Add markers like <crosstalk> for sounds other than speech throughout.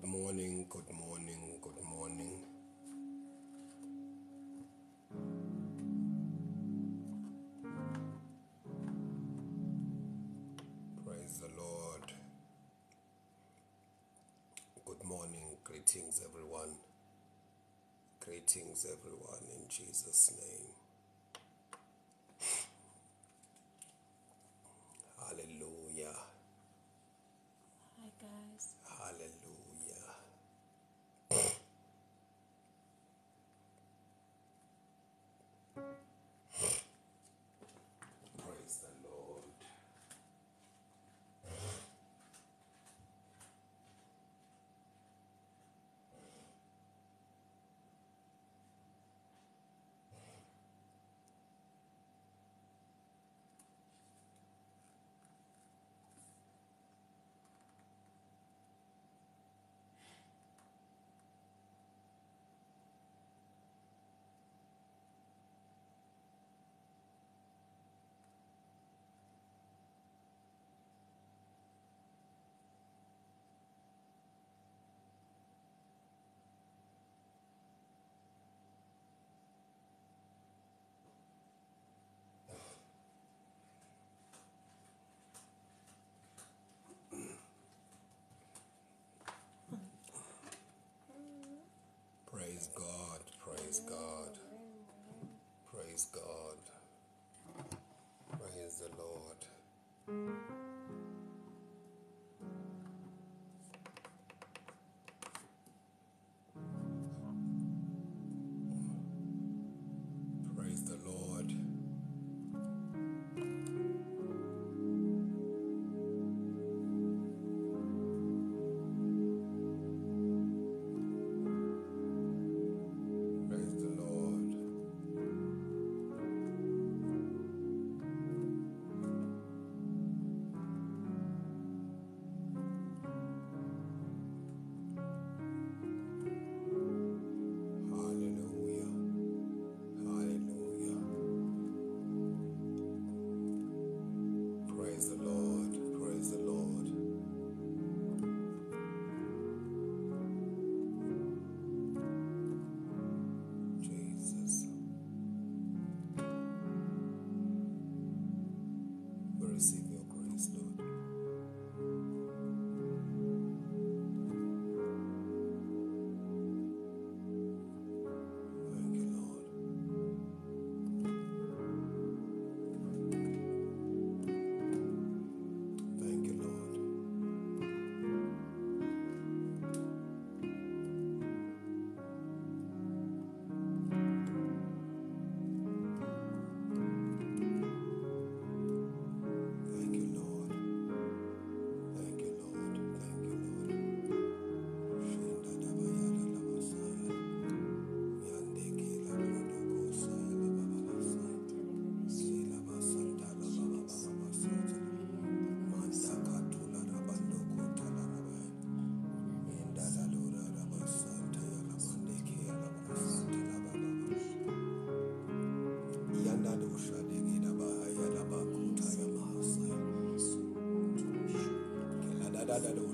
Good morning, good morning, good morning. Praise the Lord. Good morning, greetings, everyone. Greetings, everyone, in Jesus' name. Praise God. Praise God. Praise the Lord.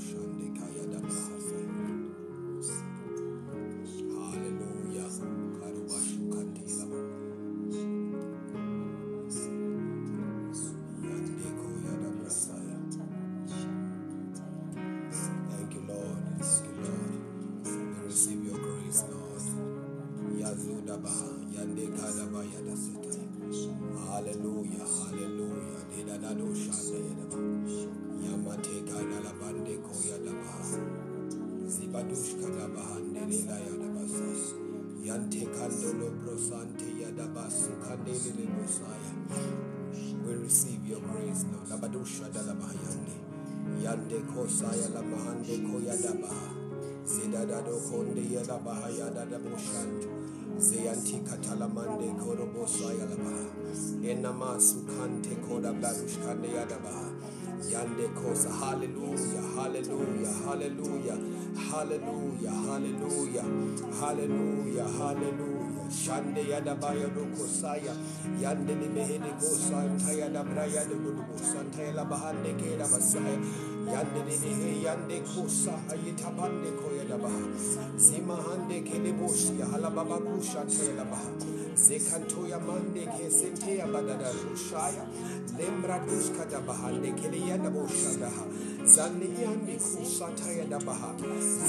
Shandikaya Dada. Jesus. Yante kandolo brosante yadabasu kandele le bosaya. We receive your grace, Lord. Labadusha dalabayande. Yande kosaya labahande koyadabaha. Zidadado konde. Zeyanti katalamande korobosaya. Enamasu kante yadabaha. Yande kosa. Hallelujah. Hallelujah. Hallelujah. Hallelujah. Hallelujah. Hallelujah. Hallelujah. Shande yada baya doko saya, Yande ni mehene kosa. Antaya da braya de gudu. Santaya la bahande kera basaya. Yande de de yande kusa ayitabande koyalaba. Zima hande keleboshi halababa kusha telaba. Zekantoya mande kesente abadada kushaya. Lembra duska da bahande keleyanda boshadaha. Zani yande kusa taya da baha.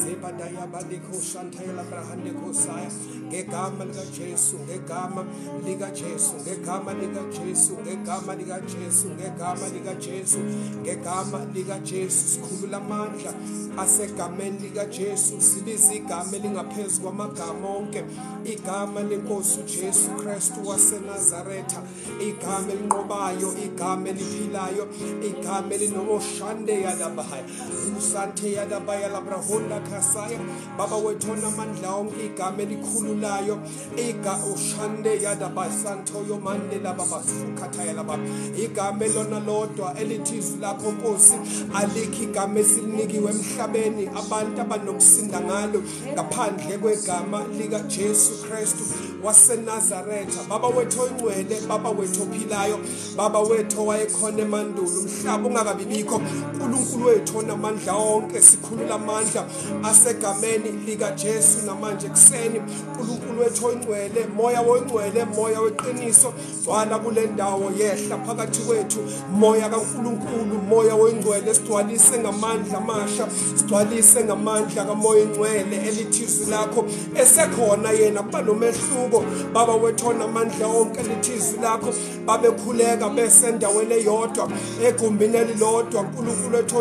Zebadaya bade kusa taya la brahande kusaya. Ngegama lika Jesu, ngegama lika Jesu, ngegama lika Jesu, ngegama lika Jesu, ngegama lika Jesu, ngegama lika Jesu sikhulula amandla asegameni lika Jesu sibiza igama elingaphezu kwamagama onke igama lenkosi uJesu Kristu waseNazaretha igama elinqobayo igama eliphilayo igama elinoshande yadabahaya usante yadabaya labrahonda kasaya baba wethu onamandla onke igama elikhululayo. Iga ushande yadabasanto yomandela baba sukhathaya laba. Igama elona lodwa elithi izwi lakho nkosi alikho igama esilinikiwe emhlabeni abantu abanokusinda ngalo. Ngaphandle kwegama lika Jesu Kristu waseNazaretha. Baba wethu oyingcwele baba wethu ophilayo. Baba wethu wayekhona emandulo. Umhlaba ungakabibikho. uNkulunkulu wethu onamandla onke sikhulula amandla asegameni lika Jesu namanje kuseni uNkulunkulu wethu oyingcwele moya woyingcwele moya weqiniso gcwala kule ndawo yehla phakathi kwethu. Moya kaNkulunkulu moya woyingcwele sigcwalise ngamandla amasha sigcwalise ngamandla kamoya ingcwele elithi izwi lakho. Esekhona yena kuba nomehluko. Baba wethu onamandla onke lithi izwi lakho babekhuleka besendaweni eyodwa egumbini elilodwa. uNkulunkulu wethu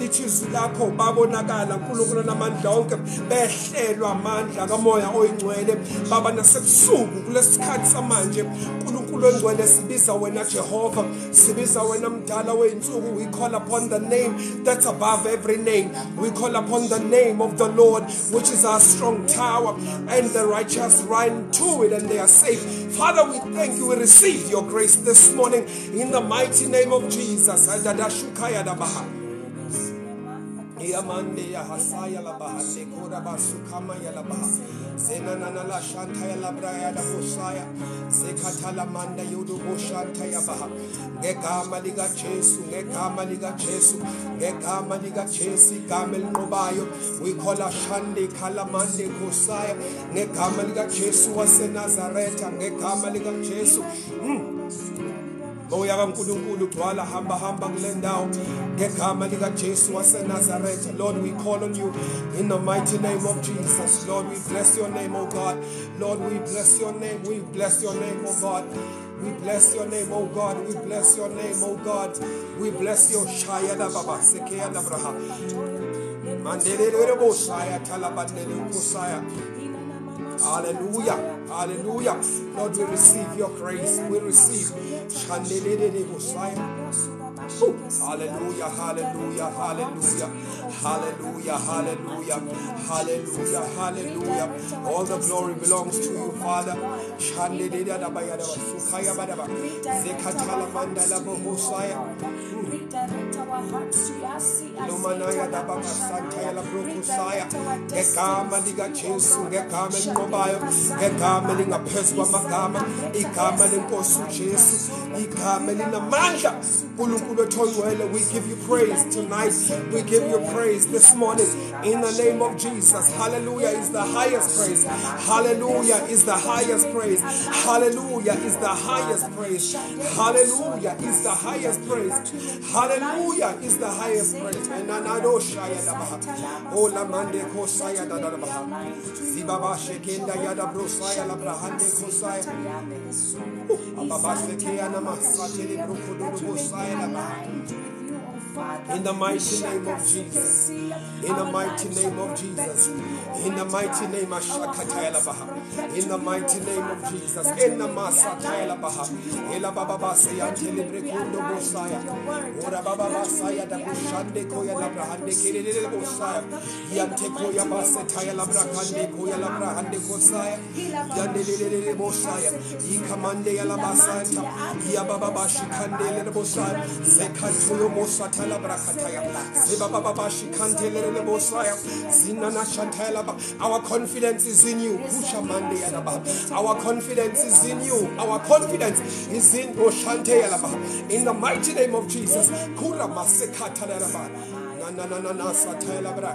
lithi izwi lakho babonakala uNkulunkulu namandla onke. Behlelwa amandla kamoya oyingcwele baba nasebusuku kulesikhathi samanje uNkulunkulu ongcwele sibiza wena Jehova. Sibiza wena mdala weinsuku we call upon the name that's above every name. We call upon the name of the Lord which is our strong tower. And the righteous run to it and they are safe father we thank you we receive your grace this morning in the mighty name of Jesus. Yamande ya hasaya la baha sekura basukama ya la baha zena nana la shanta ya la braya da hosaya. Zekata la manda yudu boshanta ya baha ngegama lika Jesu ngegama lika Jesu ngegama lika Jesu igama elinqobayo we call a shande kalamande hosaya. Ngegama lika Jesu wase Nazareta ngegama lika Jesu. Mm. Moya kaNkulunkulu gcwala hamba hamba kule ndawo ngegama lika Jesu waseNazaretha Lord we call on you in the mighty name of Jesus Lord we bless your name oh God Lord we bless your name we bless your name oh God we bless your name, oh God. We bless your name, oh God. We bless your Shayada Baba Sekeya Nabraha. Mandelele Bosaya Talabandele Kusaya. Hallelujah. Hallelujah. Lord, we receive your grace. We receive. Hallelujah, hallelujah, hallelujah, hallelujah, hallelujah, hallelujah, hallelujah. All the glory belongs to you, Father. We give you praise tonight. We give you praise this morning in the name of Jesus. Hallelujah is the highest praise. Hallelujah is the highest praise. Hallelujah is the highest praise. Hallelujah is the highest praise. Hallelujah is the highest praise. And anado shaya dabaha. O oh, la kosaya. Zibaba baha. In the mighty name of Jesus. In the mighty name of Jesus. In the mighty name of Shakatayla Baha. In the mighty name of Jesus. In the Masa Tayla Baha. Ela Baba Basaya Telebrekundo Bosaya. Ora Baba Basaya da Bushande Koya Labrahande Kiri Bosaya. Yante Koya Basa Tayla Brakande Koya Labrahande Kosaya. Yande Bosaya. Ikamande Yalabasanta. Yababa Bashikande Bosaya. Sekatuyo Bosata la brakataya. Zibaba baba shikantelele bosaya zinana shantela ba. Our confidence is in you. Kusha mande yalaba our confidence is in you. Our confidence is in oshante yalaba in the mighty name of Jesus. Kura masekata yalaba na na na na satela bra.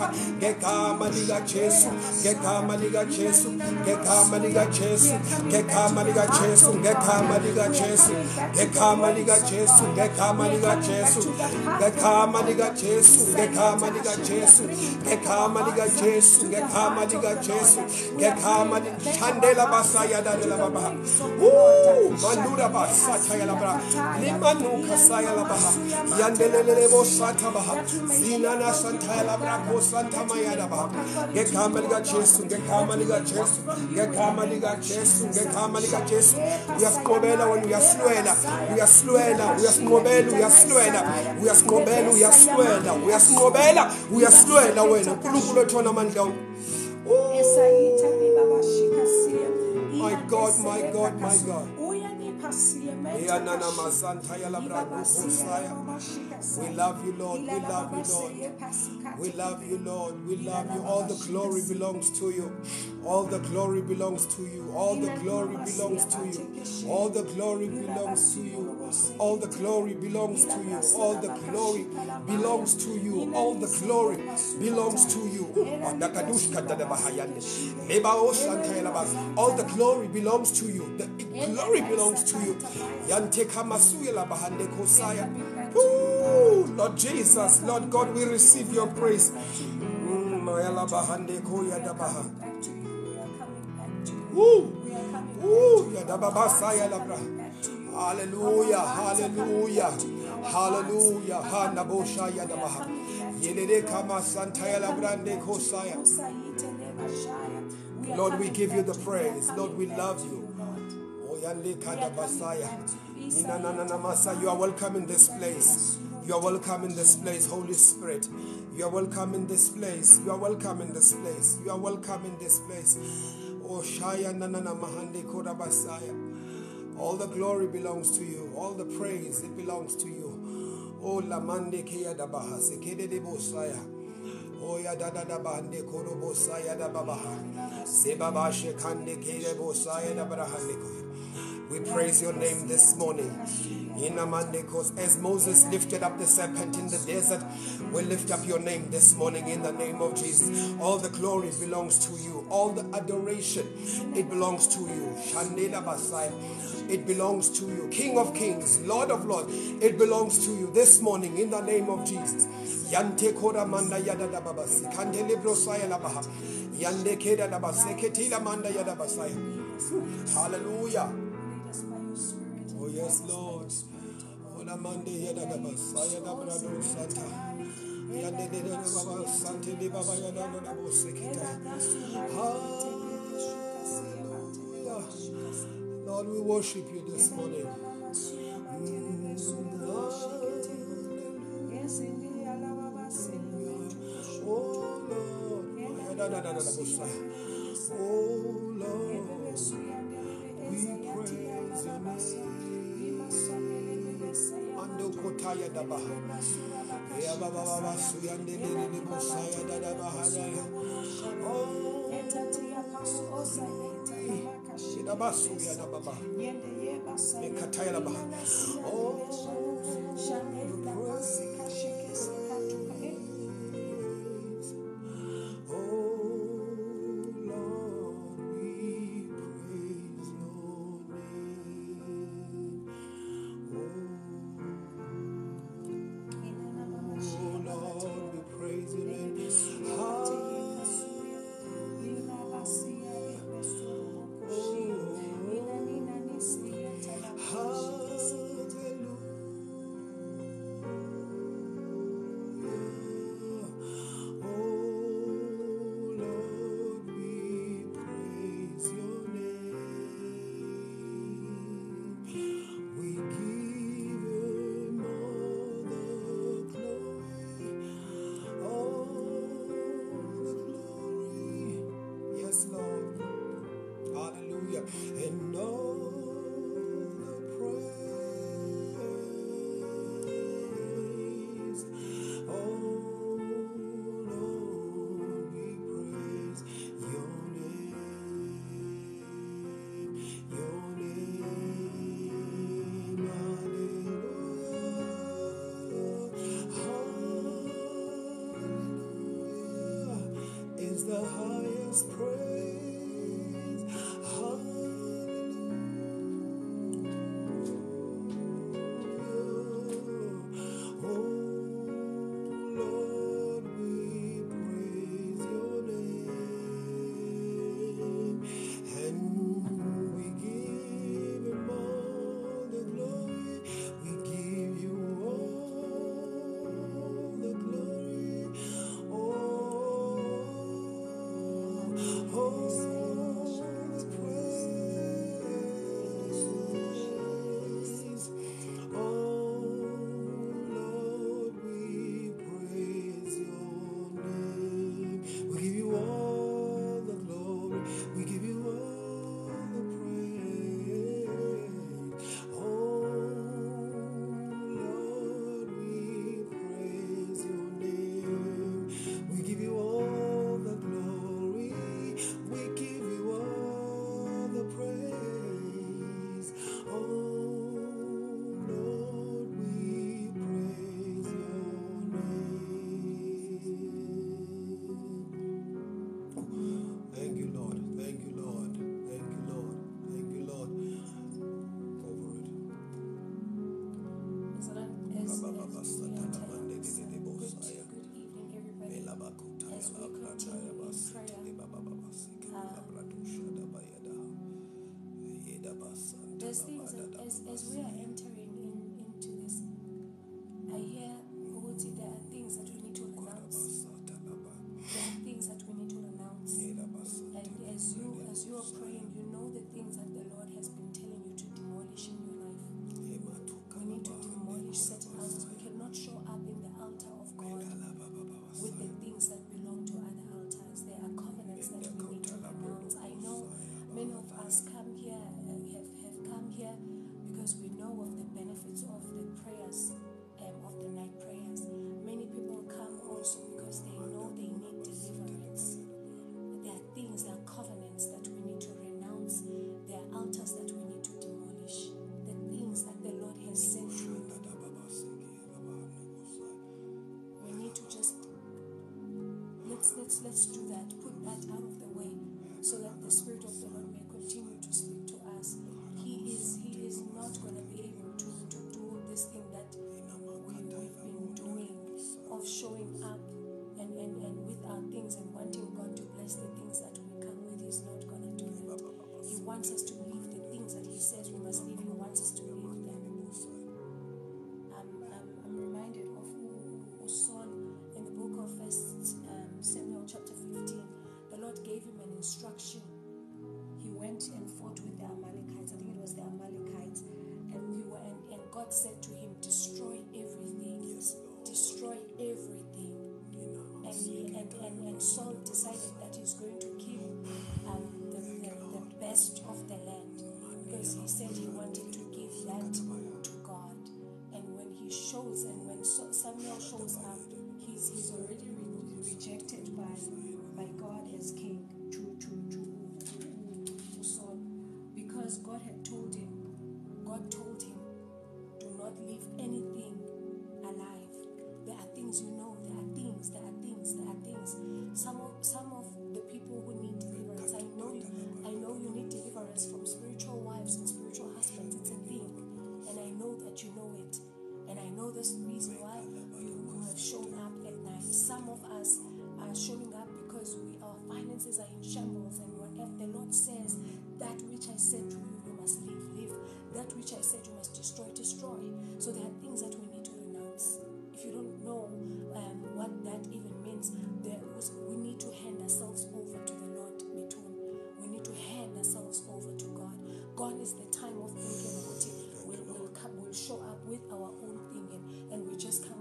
mama seka. Gekama liga Jesu. Gekama liga Jesu. Gekama liga Jesu. Gekama liga Jesu. Gekama liga Jesu. Gekama liga Jesu. Gekama liga Jesu. Gekama liga Jesu. Gekama liga Jesu. Gekama liga Jesu. Gekama liga Jesu. Gekama liga Chandela basaya da la baba. Woo! Mandura basata ya la bra. Limanu kasaya la baha. Yandelele bo sata baha. Zinana santa ya la bra ko Santa Mayadaba, Gekamaliga Jesu, Gekamaliga Jesu, Gekamaliga Jesu, Gekamaliga Jesu, uyasikobela wena. Uyasilwela uyasilwela uyasinqobela uyasilwela uyasinqobela uyasilwela uyasinqobela uyasilwela wena unkulunkulu ethona amandla My God, my God, my God. We love you, Lord. We love you, Lord. We love you, Lord. We love you. All the glory belongs to you. All the glory belongs to you. All the glory belongs to you. All the glory belongs to you. All the glory belongs to you. All the glory belongs to you. All the glory belongs to you. All the glory belongs to you. Glory belongs to you. Ooh, Lord Jesus, Lord God, we receive your praise. Mm, ooh. Ooh. Hallelujah, hallelujah, hallelujah, Hanabosha Yadabaha, Yelede Kama Santaya Labrande Kosaya. Lord, we give you the praise. Lord, we love you. You are welcome in this place. You are welcome in this place, Holy Spirit. You are welcome in this place. You are welcome in this place. You are welcome in this place. Oh Shaya na na na mahande koda basaya. All the glory belongs to you. All the praise it belongs to you. Oh lamande keya da baha sekede de bosaya. Oh ya da da da bande kodo bosaya da babaha. Se baba shekande kede bosaya da barahande koya. We praise your name this morning. Inamandekos. As Moses lifted up the serpent in the desert, we lift up your name this morning in the name of Jesus. All the glory belongs to you. All the adoration, it belongs to you. Shandela Basai. It belongs to you. King of kings, Lord of lords, it belongs to you this morning in the name of Jesus. Yante kora manda yada da babasi. Kandele brosaya la baha. Yande keda da baseketi la manda yada basaya. Hallelujah yes, Lord. Olamande Yadagabasaya Gabrado Santa. Yadede Baba Santi di Baba Yadagabo Hallelujah. Lord, we worship you this morning. Oh Lord, oh Lord, we praise your name. Ando kotaya dabaha. Ya baba baba suyande lele ne musaya da dabaha da ya. Oh. Shidabasu ya da baba. Mekataya dabaha. Oh. You pray. was. let's let's do that. mindset gone the time of thinking. We will, come, we'll show up with our own thinking and we just come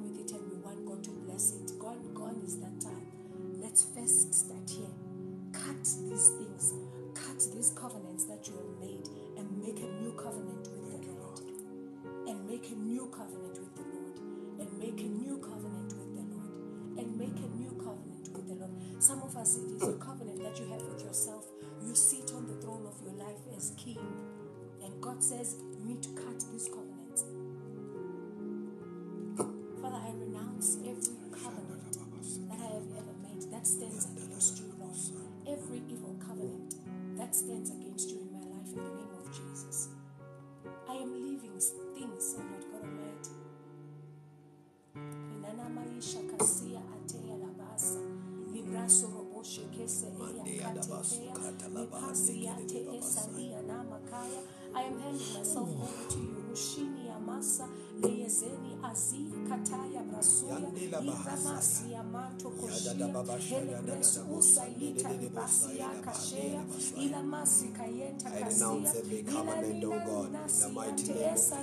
Says, masa leyezeni azi kataya brasuya idamasi ya. Manto koshia kashea kasia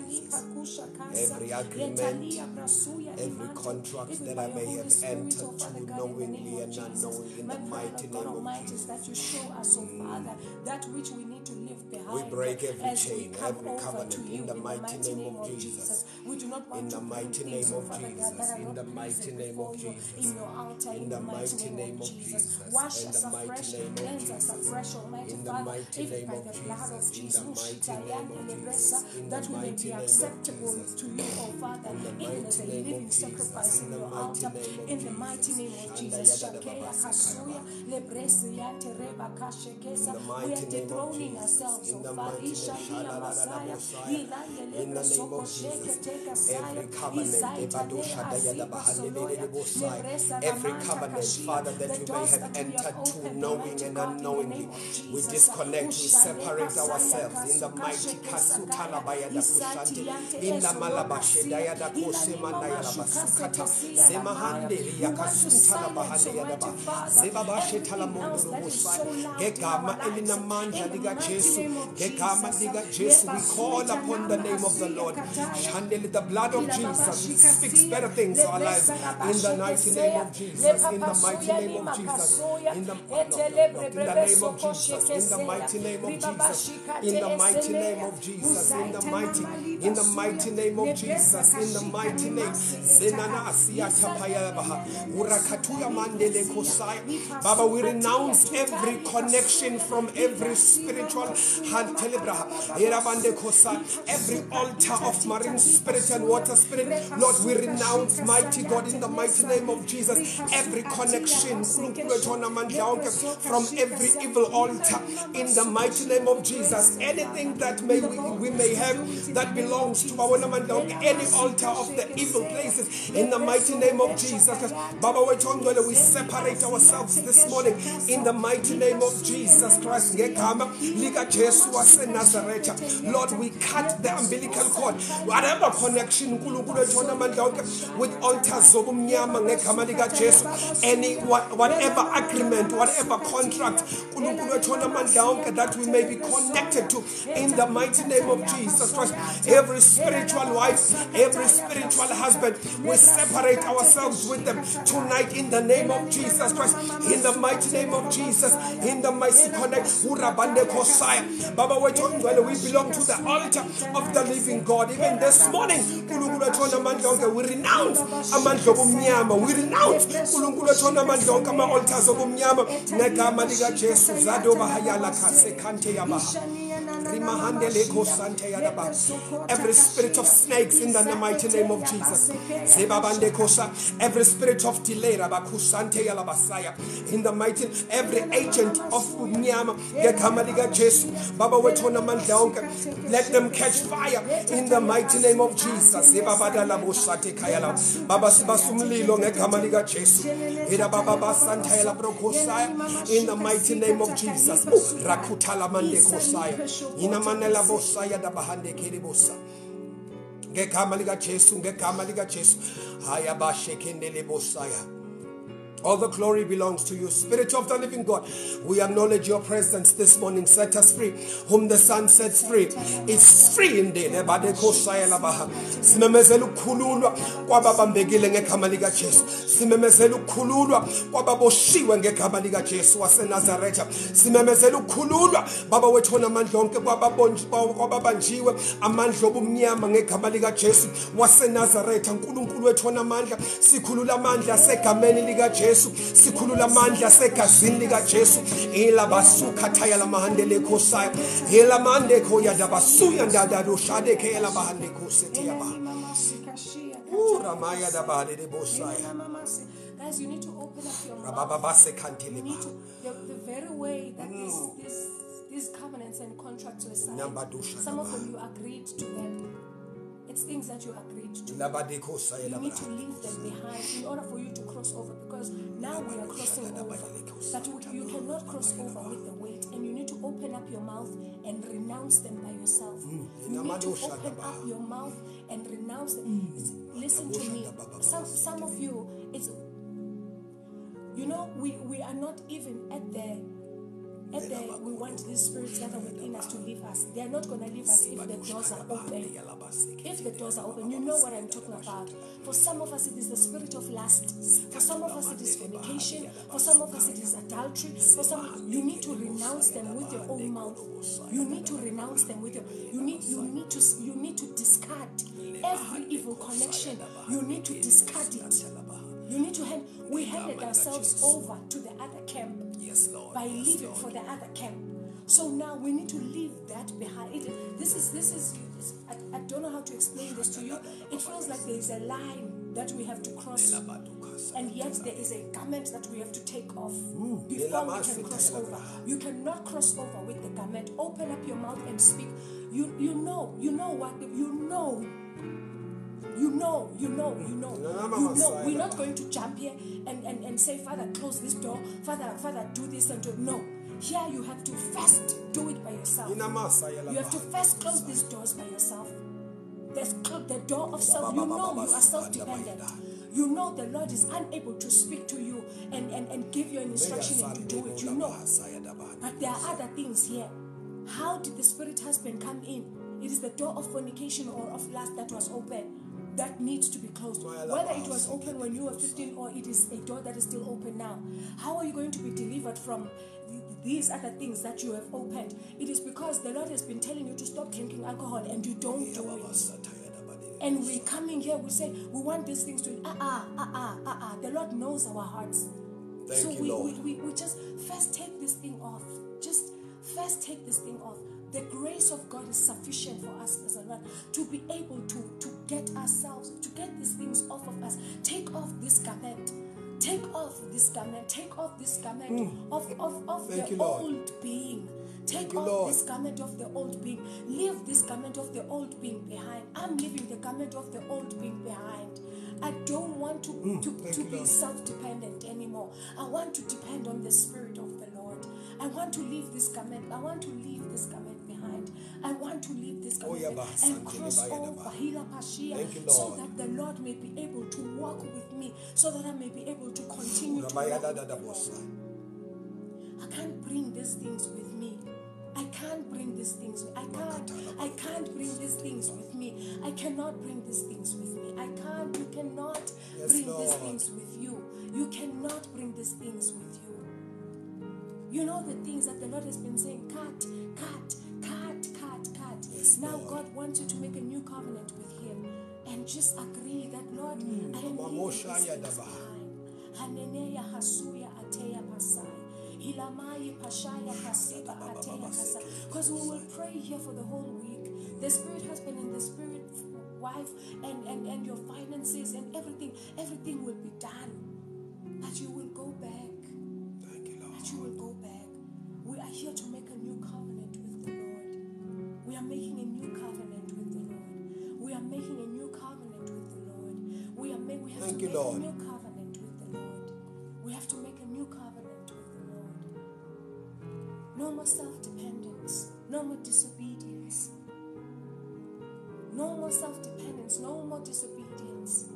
lipa kusha kasa yetalia brasuya every contract that I may have entered to knowingly and unknowingly in the mighty name of Jesus. That you show us, Father, that which we need to leave behind. We break every chain, every covenant in the mighty name of Jesus. We do not want in the mighty name of Jesus. In the mighty name of Jesus. In the mighty name of Jesus. Wash us afresh, cleanse us afresh, Almighty Father, if by the blood of Jesus. That we may be acceptable to you, oh Father, in the a living living sacrifice in your altar. In the mighty name of Jesus. We are dethroning ourselves, oh Father. In the name of Jesus, every covenant, every covenant, Father, that you may have entered to knowing and unknowingly, we disconnect, we separate ourselves. In the mighty Kasutala Bayada Kusanti, in the Malabashe Dayada Kosemana Ilani Mandaya Mama Shikase Labasukata, Kesia Semahande Lamaya. We want to Yakasutala silence, Bahande Almighty Yadaba, Father, Zebabashe everything else Talamondo that is so Robosai, loud in Gegama our lives. Elina Manja In the Liga mighty Jesu, name of Gegama Jesus. Liga Jesu, we call upon the name of the Lord. Shandeli, the blood of Jesus, uh, it speaks better things for our lives. In the mighty name of Jesus, in the mighty name of Jesus, in the, in the name of Jesus, in the mighty name of Jesus, in the mighty name of Jesus, in the mighty, in the mighty name of Jesus, in the mighty name. Zenana Asiata Payabaha, Urakatuya Mandele Kosai. Baba, we renounce every connection from every spiritual. Erabande Kosai, every altar of marine spirit and water spirit. Lord, we renounce, mighty God, in the mighty name of Jesus, every connection from every evil altar. in the mighty name of Jesus. Anything that may we, we may have that belongs to our any altar of the evil in the mighty name of Jesus. Baba we separate ourselves this morning in the mighty name of Jesus Christ. Lord, we cut the umbilical cord. Whatever connection with altars Jesu. Any whatever agreement, whatever contract that we may be connected to in the mighty name of Jesus Christ. Every spiritual wife, every spiritual husband, we separate ourselves with them tonight in the name of Jesus Christ. In the mighty name of Jesus, in the mighty connect. Baba wethu we belong to the altar of the living God. Even this morning, we renounce amandla obumnyama. We renounce uNkulunkulu wethu onamandla wonke ama-altars obumnyama ngegama likaJesu. Zadoba hayala kase kante yabaha. Every spirit of snakes in the mighty name of Jesus. Every spirit of delay, in the mighty, every agent of Baba let them catch fire in the mighty name of Jesus. Baba Sibasumlilo, in the mighty name of Jesus. Oh, kosaya, Inamanela Bosaya da Bahande Kiribosa. ngegama likajesu ngegama likajesu hayabashekendele bosaya all the glory belongs to you, Spirit of the living God. We acknowledge your presence this morning. Set us free. Whom the Son sets free is free indeed. Simemezela ukukhululwa kwababambekile ngegama likaJesu. Baba wethu onamandla onke kwababanjiwe amandla obumnyama ngegama likaJesu waseNazaretha. uNkulunkulu wethu onamandla sikhulula amandla asegameni likaJesu. Jesu sikhulula amandla segazini lika Jesu ila basuka thaya la mahande le khosaya ila mande khoya dabasuya ndada do shade ke ila bahande khosethi yaba ura maya dabade de bosaya Guys, you need to open up your mouth. rababa base kantile You need to, the, the very way that this, mm. this, these covenants and contracts were signed, some of them you agreed to them. It's things that you agreed to. labade khosaya You need to leave them behind in order for you to cross over because now we are crossing over. That you you cannot cross over with the weight and you need to open up your mouth and renounce them by yourself. You need to open up your mouth and renounce them. It's- Listen to me. Some, some of you, it's you know, we, we are not even at the the we want these spirits that are within us to leave us. They are not gonna leave us if the doors are open. If the doors are open, you know what I'm talking about. For some of us, it is the spirit of lust. For some of us, it is fornication. For some of us, it is adultery. For some, you need to renounce them with your own mouth. You need to renounce them with your. You need. You need to. You need to discard every evil connection. You need to discard it. You need to hand. We handed ourselves over to the other camp yes lord by leaving for the other camp. So now we need to leave that behind. It, this is this is. I, I don't know how to explain this to you. It feels like there is a line that we have to cross. and yet there is a garment that we have to take off Mm. before we can cross over. You cannot cross over with the garment. Open up your mouth and speak. You you know, you know what you know. You know, you know, you know, you know. We're not going to jump here and, and, and say, Father, close this door. Father, Father, do this and do no. Here you have to first do it by yourself. You have to first close these doors by yourself. There's the door of self. You know you are self dependent. You know the Lord is unable to speak to you and, and, and give you an instruction and to do it. You know. But there are other things here. How did the spirit husband come in? It is the door of fornication or of lust that was open. That needs to be closed. Whether it was open when you were 15 or it is a door that is still open now. How are you going to be delivered from these other things that you have opened? It is because the Lord has been telling you to stop drinking alcohol and you don't do it. And we're coming here, we say, we want these things to, ah, ah, ah, ah, ah, ah. The Lord knows our hearts. Thank so you, we, Lord. We, we, we just first take this thing off. Just first take this thing off. The grace of God is sufficient for us as a Lord to be able to, to get ourselves, to get these things off of us. Take off this garment. Take off this garment. Take off this garment of, of, of. Thank the old being. Take Thank off this garment of the old being. Leave this garment of the old being behind. I'm leaving the garment of the old being behind. I don't want to, to, Hmm. to be self dependent anymore. I want to depend on the Spirit of the Lord. I want to leave this garment. I want to leave this garment behind. I want to leave this Oh, yeah, and cross ba, ya, da, over Pashia, so that the Lord may be able to walk with me, so that I may be able to continue to walk with the Lord. I can't bring these things with me. I can't bring these things. I can't. I can't bring these things with me. I cannot bring these things with me. I can't. You cannot Yes, bring these things with you. You cannot bring these things with you. You know the things that the Lord has been saying. Cut, cut, cut. Yes, now Lord. God wants you to make a new covenant with Him and just agree that Lord, I am leaving this Moshaya things Daba. behind. Haneneya hasuya ateya pasai. Hilamai pashaya pasiba ateya kasai. Because we will pray here for the whole week. The spirit husband and the spirit wife and, and, and your finances and everything, everything will be done. That you will go back. Thank you, Lord. That you will go back. We are here to make a new covenant making a new covenant with the Lord. We are making a new covenant with the Lord. We are make, we have Thank to you, make Lord. a new covenant with the Lord. We have to make a new covenant with the Lord. No more self-dependence. No more disobedience. No more self-dependence. No more disobedience.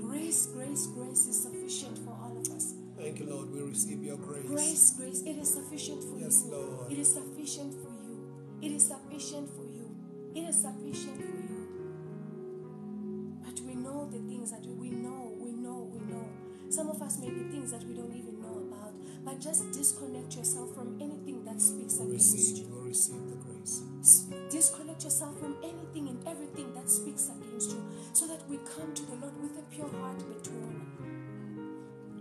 Grace, grace, grace is sufficient for all of us. Thank you, Lord. We receive your grace. Grace, grace, it is sufficient for Yes, you. Lord. It is sufficient for. It is sufficient for you. It is sufficient for you. But we know the things that we know, we know, we know. Some of us may be things that we don't even know about. But just disconnect yourself from anything that speaks against receive, you. we receive the grace. Disconnect yourself from anything and everything that speaks against you so that we come to the Lord with a pure heart between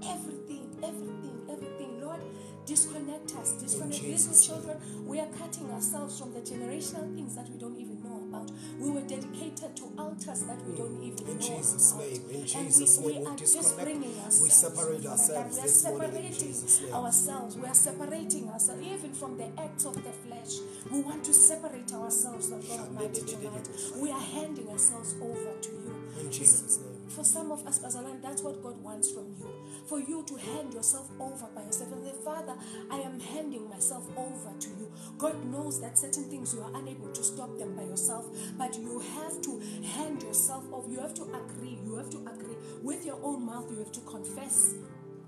everything, everything, everything. Lord, disconnect us, disconnect these children. We are cutting ourselves from the generational things that we don't even know about. We were dedicated to altars that we don't even In know Jesus' about. name, in Jesus' we, name, we we are just disconnect. We separate ourselves. We are this morning in separating ourselves. We are separating ourselves, even from the acts of the flesh. We want to separate ourselves, Lord God Almighty, tonight. We are handing ourselves over to you. In Jesus' name. For some of us, Bazalan, that's what God wants from you. For you to hand yourself over by yourself. And say, Father, I am handing myself over to you. God knows that certain things you are unable to stop them by yourself, but you have to hand yourself over. You have to agree. You have to agree. With your own mouth, you have to confess.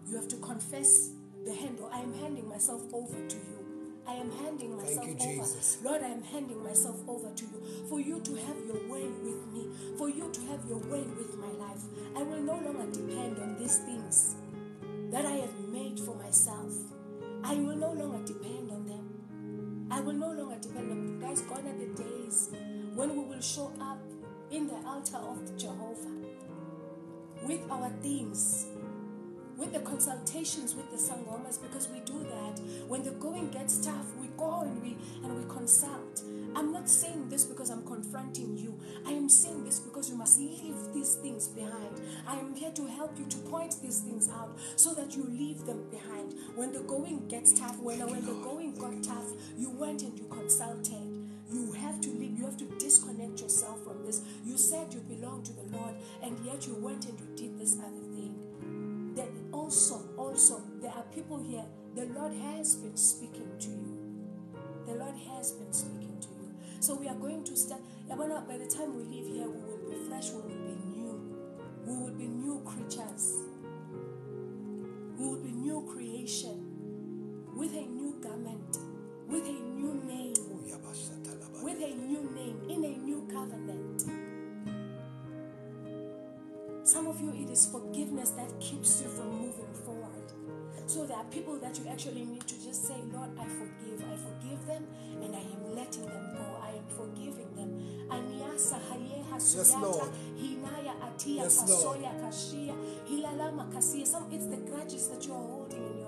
You have to confess the hand. Oh, I am handing myself over to you. I am handing myself you, over. Jesus. Lord, I am handing myself over to you for you to have your way with me, for you to have your way with my life. I will no longer depend on these things that I have made for myself. I will no longer depend on them. I will no longer depend on them. Guys, gone are the days when we will show up in the altar of Jehovah with our things, with the consultations with the sangomas because we do that when the going gets tough we go and we and we consult i'm not saying this because I'm confronting you. I am saying this because you must leave these things behind. I am here to help you to point these things out so that you leave them behind. When the going gets tough, when, when the going got tough, you went and you consulted. You have to leave, you have to disconnect yourself from this. You said you belong to the Lord, and yet you went and you did this other also, also, there are people here, the Lord has been speaking to you. The Lord has been speaking to you. So we are going to start. By the time we leave here, we will be fresh, we will be new. We will be new creatures. We will be new creation with a new garment, with a new name, with a new name, in a new covenant. Some of you, it is forgiveness that keeps you from moving forward. So there are people that you actually need to just say, Lord, I forgive. I forgive them and I am letting them go. I am forgiving them. Hasuyata, Lord. Yes, Lord. kasoya kashia, hilalama kasia. Some it's the grudges that you are holding in your heart.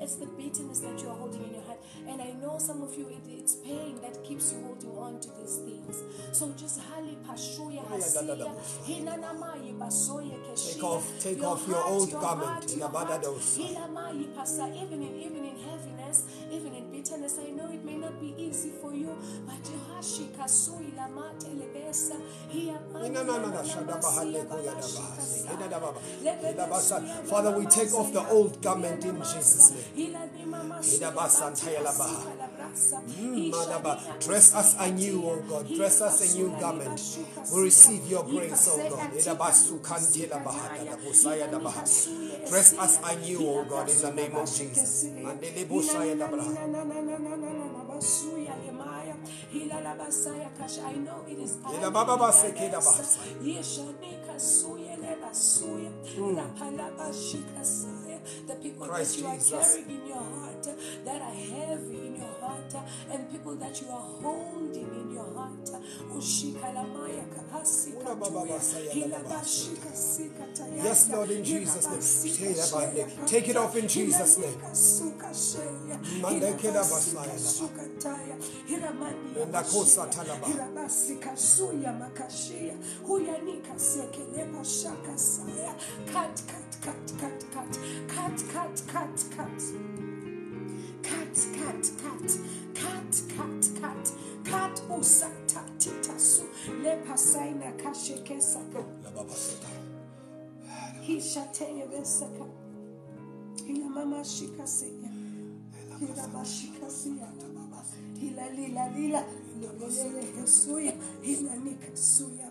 It's the bitterness that you are holding in your heart. And I know some of you, it, it's pain that keeps you holding on to these things. So just hali pashuya hasia, hinanamayi basoya keshia. Take off- take off your heart, old your garment. heart, your Ilabada heart. dosa. Hilamayi pasa, even in even in heaviness, even in bitterness. I know it may not be easy for you, but Jehashi kasui lamate lebesa. Father, we take off the old garment in Jesus' name. Mm, Dress us anew, O oh God. Dress us a new garment. We receive your grace, O oh God. Dress us anew, O oh God, in the name of Jesus. I know it is mm baba baseke da bahasa. the people Christ that you are Jesus. carrying in your heart heart that are heavy in your heart and people that you are holding in your heart. Yes, Lord, in Jesus' name. Take it off in Jesus' name. Cut, cut, cut, cut, cut, cut, cut, cut cut, cut, cut, cut, cut, cut, cut, oh, usata titasu, lepasaina kashekesaka. He shateya vesaka. Hila mama shika shikaseya. Hila mashikaseya. Hila lila lila. Hila lila hisuya. Hila nikasuya.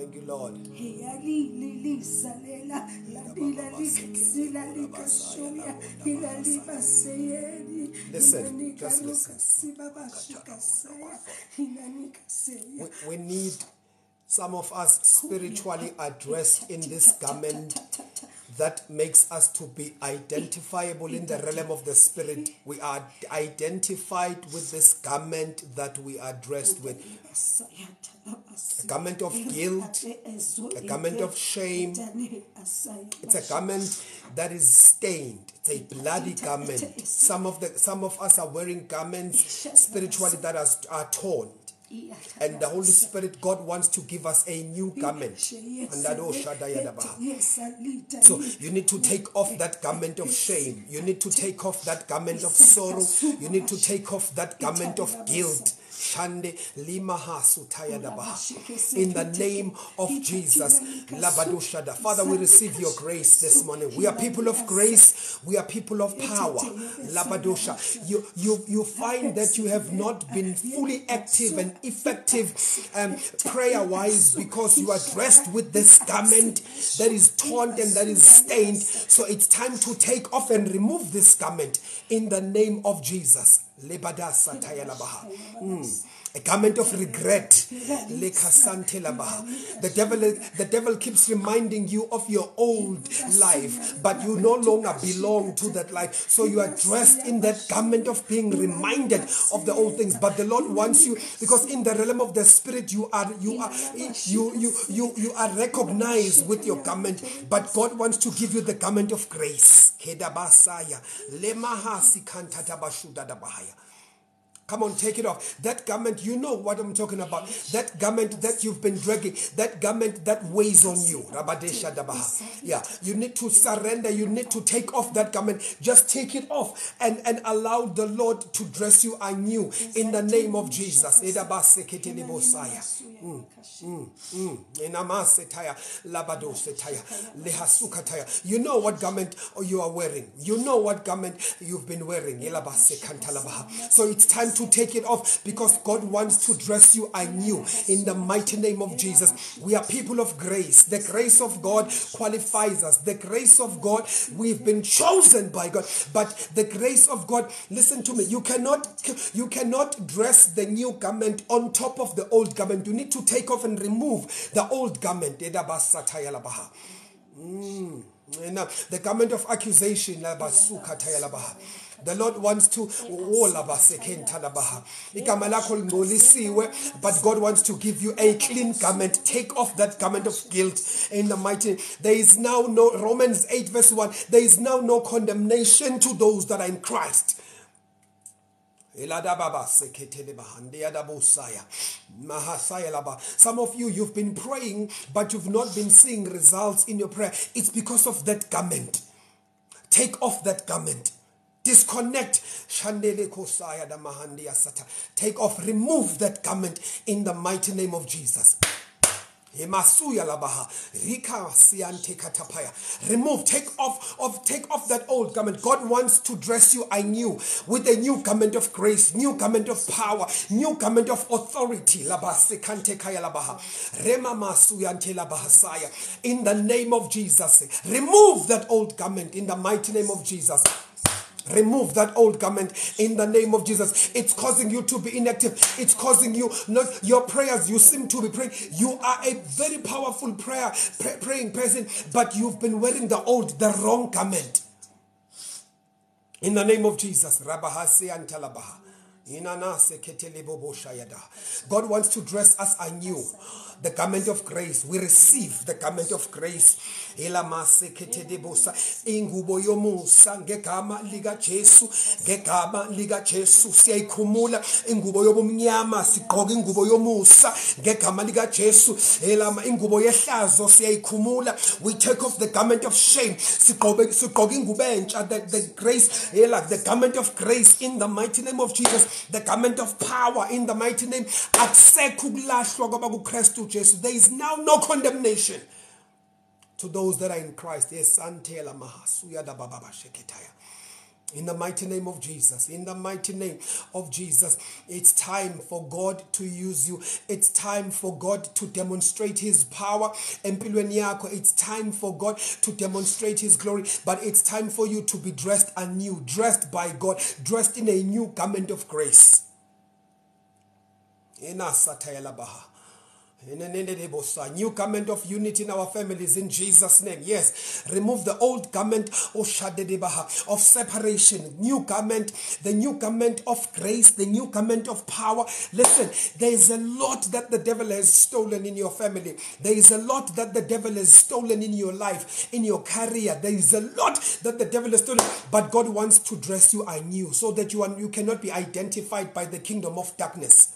Thank you, Lord. Listen, just listen. We, we need some of us spiritually addressed in this garment that makes us to be identifiable in the realm of the spirit. We are identified with this garment that we are dressed with. A garment of guilt, a garment of shame. It's a garment that is stained. It's a bloody garment. Some of the some of us are wearing garments spiritually that are, are torn. And the Holy Spirit, God wants to give us a new garment. And that oh, So you need to take off that garment of shame. You need to take off that garment of sorrow. You need to take off that garment of guilt. Shande. In the name of Jesus. Labadoshada. Father, we receive your grace this morning. We are people of grace. We are people of power. Labadosha. You, you, you find that you have not been fully active and effective um, prayer wise because you are dressed with this garment that is torn and that is stained. So it's time to take off and remove this garment in the name of Jesus. Lebada Satayalabaha. Mm a garment of regret. The devil, the devil keeps reminding you of your old life, but you no longer belong to that life. So you are dressed in that garment of being reminded of the old things. But the Lord wants you because in the realm of the spirit, you are you are you you you you are recognized with your garment. But God wants to give you the garment of grace. Kedabasaya. Lemahasi kantatabashudadabahaya. Come on, take it off. That garment, you know what I'm talking about. That garment that you've been dragging, that garment that weighs on you. Yeah, you need to surrender. You need to take off that garment. Just take it off and, and allow the Lord to dress you anew in the name of Jesus. Mm, mm, mm. Lehasukataya. You know what garment you are wearing. You know what garment you've been wearing. So it's time to take it off because God wants to dress you anew in the mighty name of Jesus. We are people of grace. The grace of God qualifies us. The grace of God, we've been chosen by God. But the grace of God, listen to me, you cannot you cannot dress the new garment on top of the old garment. You need to take off and remove the old garment. Mm. The garment of accusation. The Lord wants to all of igama lakho lingcolisiwe but God wants to give you a clean garment take off that garment of guilt in the mighty there is now no Romans 8 verse 1 there is now no condemnation to those that are in Christ some of you, you've been praying, but you've not been seeing results in your prayer. It's because of that garment. Take off that garment. Disconnect. Take off, remove that garment in the mighty name of Jesus. Remove, take off, of take off that old garment. God wants to dress you anew with a new garment of grace, new garment of power, new garment of authority. In the name of Jesus. Remove that old garment in the mighty name of Jesus. Remove that old garment in the name of Jesus. It's causing you to be inactive. It's causing you not your prayers. You seem to be praying. You are a very powerful prayer pray, praying person, but you've been wearing the old, the wrong garment. In the name of Jesus. God wants to dress us anew. The garment of grace. We receive the garment of grace. Ingubo yomusa ngegama lika Jesu ngegama lika Jesu. Siyayikhumula ingubo yobumnyama sigqoka ingubo yomusa ngegama lika Jesu. Elama ingubo yehlazo siyayikhumula we take off the garment of shame sigqoke sigqoka ingubo entsha the, the grace ela the garment of grace in the mighty name of Jesus. The garment of power in the mighty name. Akusekho ukulahlwa kwaba kuKristu Jesu. There is now no condemnation to those that are in Christ. In the mighty name of Jesus, in the mighty name of Jesus, it's time for God to use you. It's time for God to demonstrate His power. It's time for God to demonstrate His glory. But it's time for you to be dressed anew, dressed by God, dressed in a new garment of grace. New garment of unity in our families in Jesus' name. Yes. Remove the old garment oh, of separation. New garment, the new garment of grace, the new garment of power. Listen, there is a lot that the devil has stolen in your family. There is a lot that the devil has stolen in your life, in your career. There is a lot that the devil has stolen. But God wants to dress you anew so that you, are, you cannot be identified by the kingdom of darkness.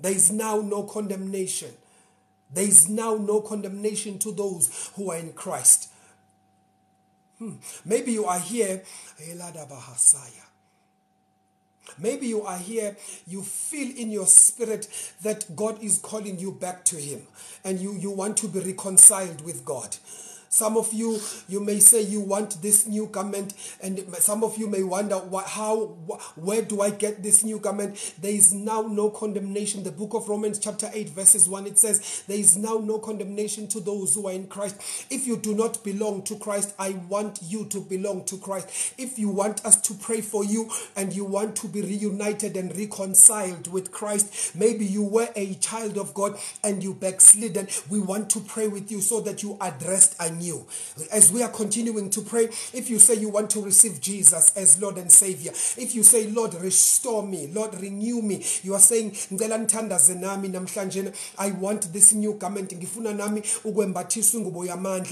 There is now no condemnation. There is now no condemnation to those who are in Christ. Hmm. Maybe you are here. Maybe you are here, you feel in your spirit that God is calling you back to Him and you, you want to be reconciled with God. Some of you, you may say you want this new garment, and some of you may wonder why, how, wh- where do I get this new garment? There is now no condemnation. The book of Romans, chapter 8, verses 1, it says, There is now no condemnation to those who are in Christ. If you do not belong to Christ, I want you to belong to Christ. If you want us to pray for you and you want to be reunited and reconciled with Christ, maybe you were a child of God and you backslidden, we want to pray with you so that you are dressed anew. You as we are continuing to pray, if you say you want to receive Jesus as Lord and Savior, if you say, Lord, restore me, Lord, renew me, you are saying, I want this new garment.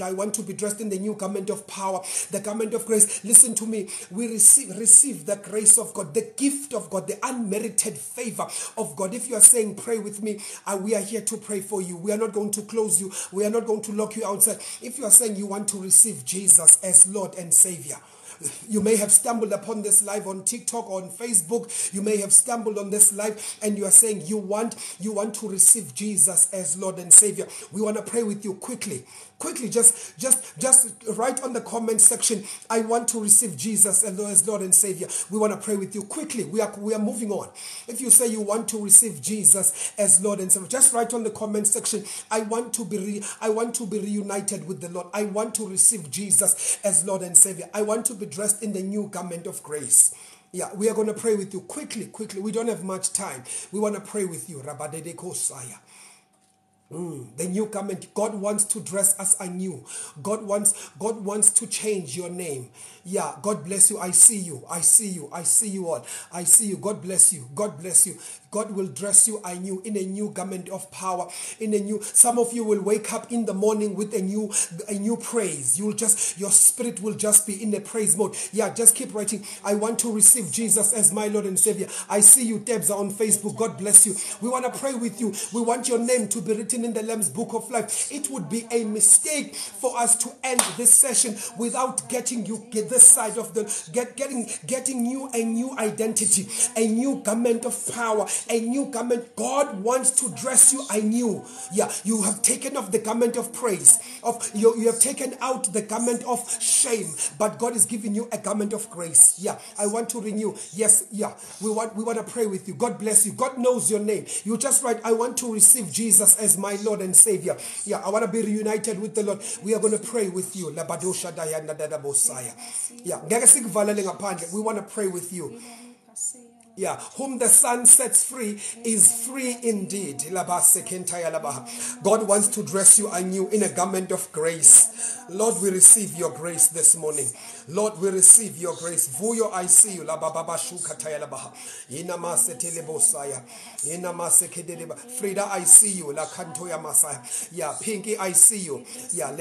I want to be dressed in the new garment of power, the garment of grace. Listen to me. We receive receive the grace of God, the gift of God, the unmerited favor of God. If you are saying, pray with me, uh, we are here to pray for you. We are not going to close you. We are not going to lock you outside. If you are saying you want to receive Jesus as Lord and Savior, you may have stumbled upon this live on TikTok or on Facebook. You may have stumbled on this live and you are saying you want you want to receive Jesus as Lord and Savior. We want to pray with you quickly. Quickly just just just write on the comment section I want to receive Jesus as Lord and Savior. We want to pray with you quickly. We are we are moving on. If you say you want to receive Jesus as Lord and Savior, just write on the comment section I want to be re, I want to be reunited with the Lord. I want to receive Jesus as Lord and Savior. I want to be dressed in the new garment of grace. Yeah, we are going to pray with you quickly, quickly. We don't have much time. We want to pray with you. Rabadede Kosaya. Mm, the new garment. God wants to dress us anew. God wants God wants to change your name. Yeah, God bless you. I see you. I see you. I see you all. I see you. God bless you. God bless you. God will dress you anew in a new garment of power. In a new some of you will wake up in the morning with a new a new praise. You'll just your spirit will just be in a praise mode. Yeah, just keep writing. I want to receive Jesus as my Lord and Savior. I see you, Debs, on Facebook. God bless you. We want to pray with you. We want your name to be written in the Lamb's Book of Life. It would be a mistake for us to end this session without getting you get this side of the get getting getting you a new identity, a new garment of power, a new garment. God wants to dress you anew. Yeah, you have taken off the garment of praise. Of you, you have taken out the garment of shame, but God is giving you a garment of grace. Yeah, I want to renew. Yes, yeah. We want we want to pray with you. God bless you. God knows your name. You just write, I want to receive Jesus as my Lord and Savior. Yeah, I want to be reunited with the Lord. We are going to pray with you. Yeah. We want to pray with you. Yeah, whom the Son sets free is free indeed. God wants to dress you anew in a garment of grace. Lord, we receive your grace this morning. Lord, we receive your grace. Vuyo I see you. Frida, I see you. La. Yeah, Pinky, I see you. Yeah.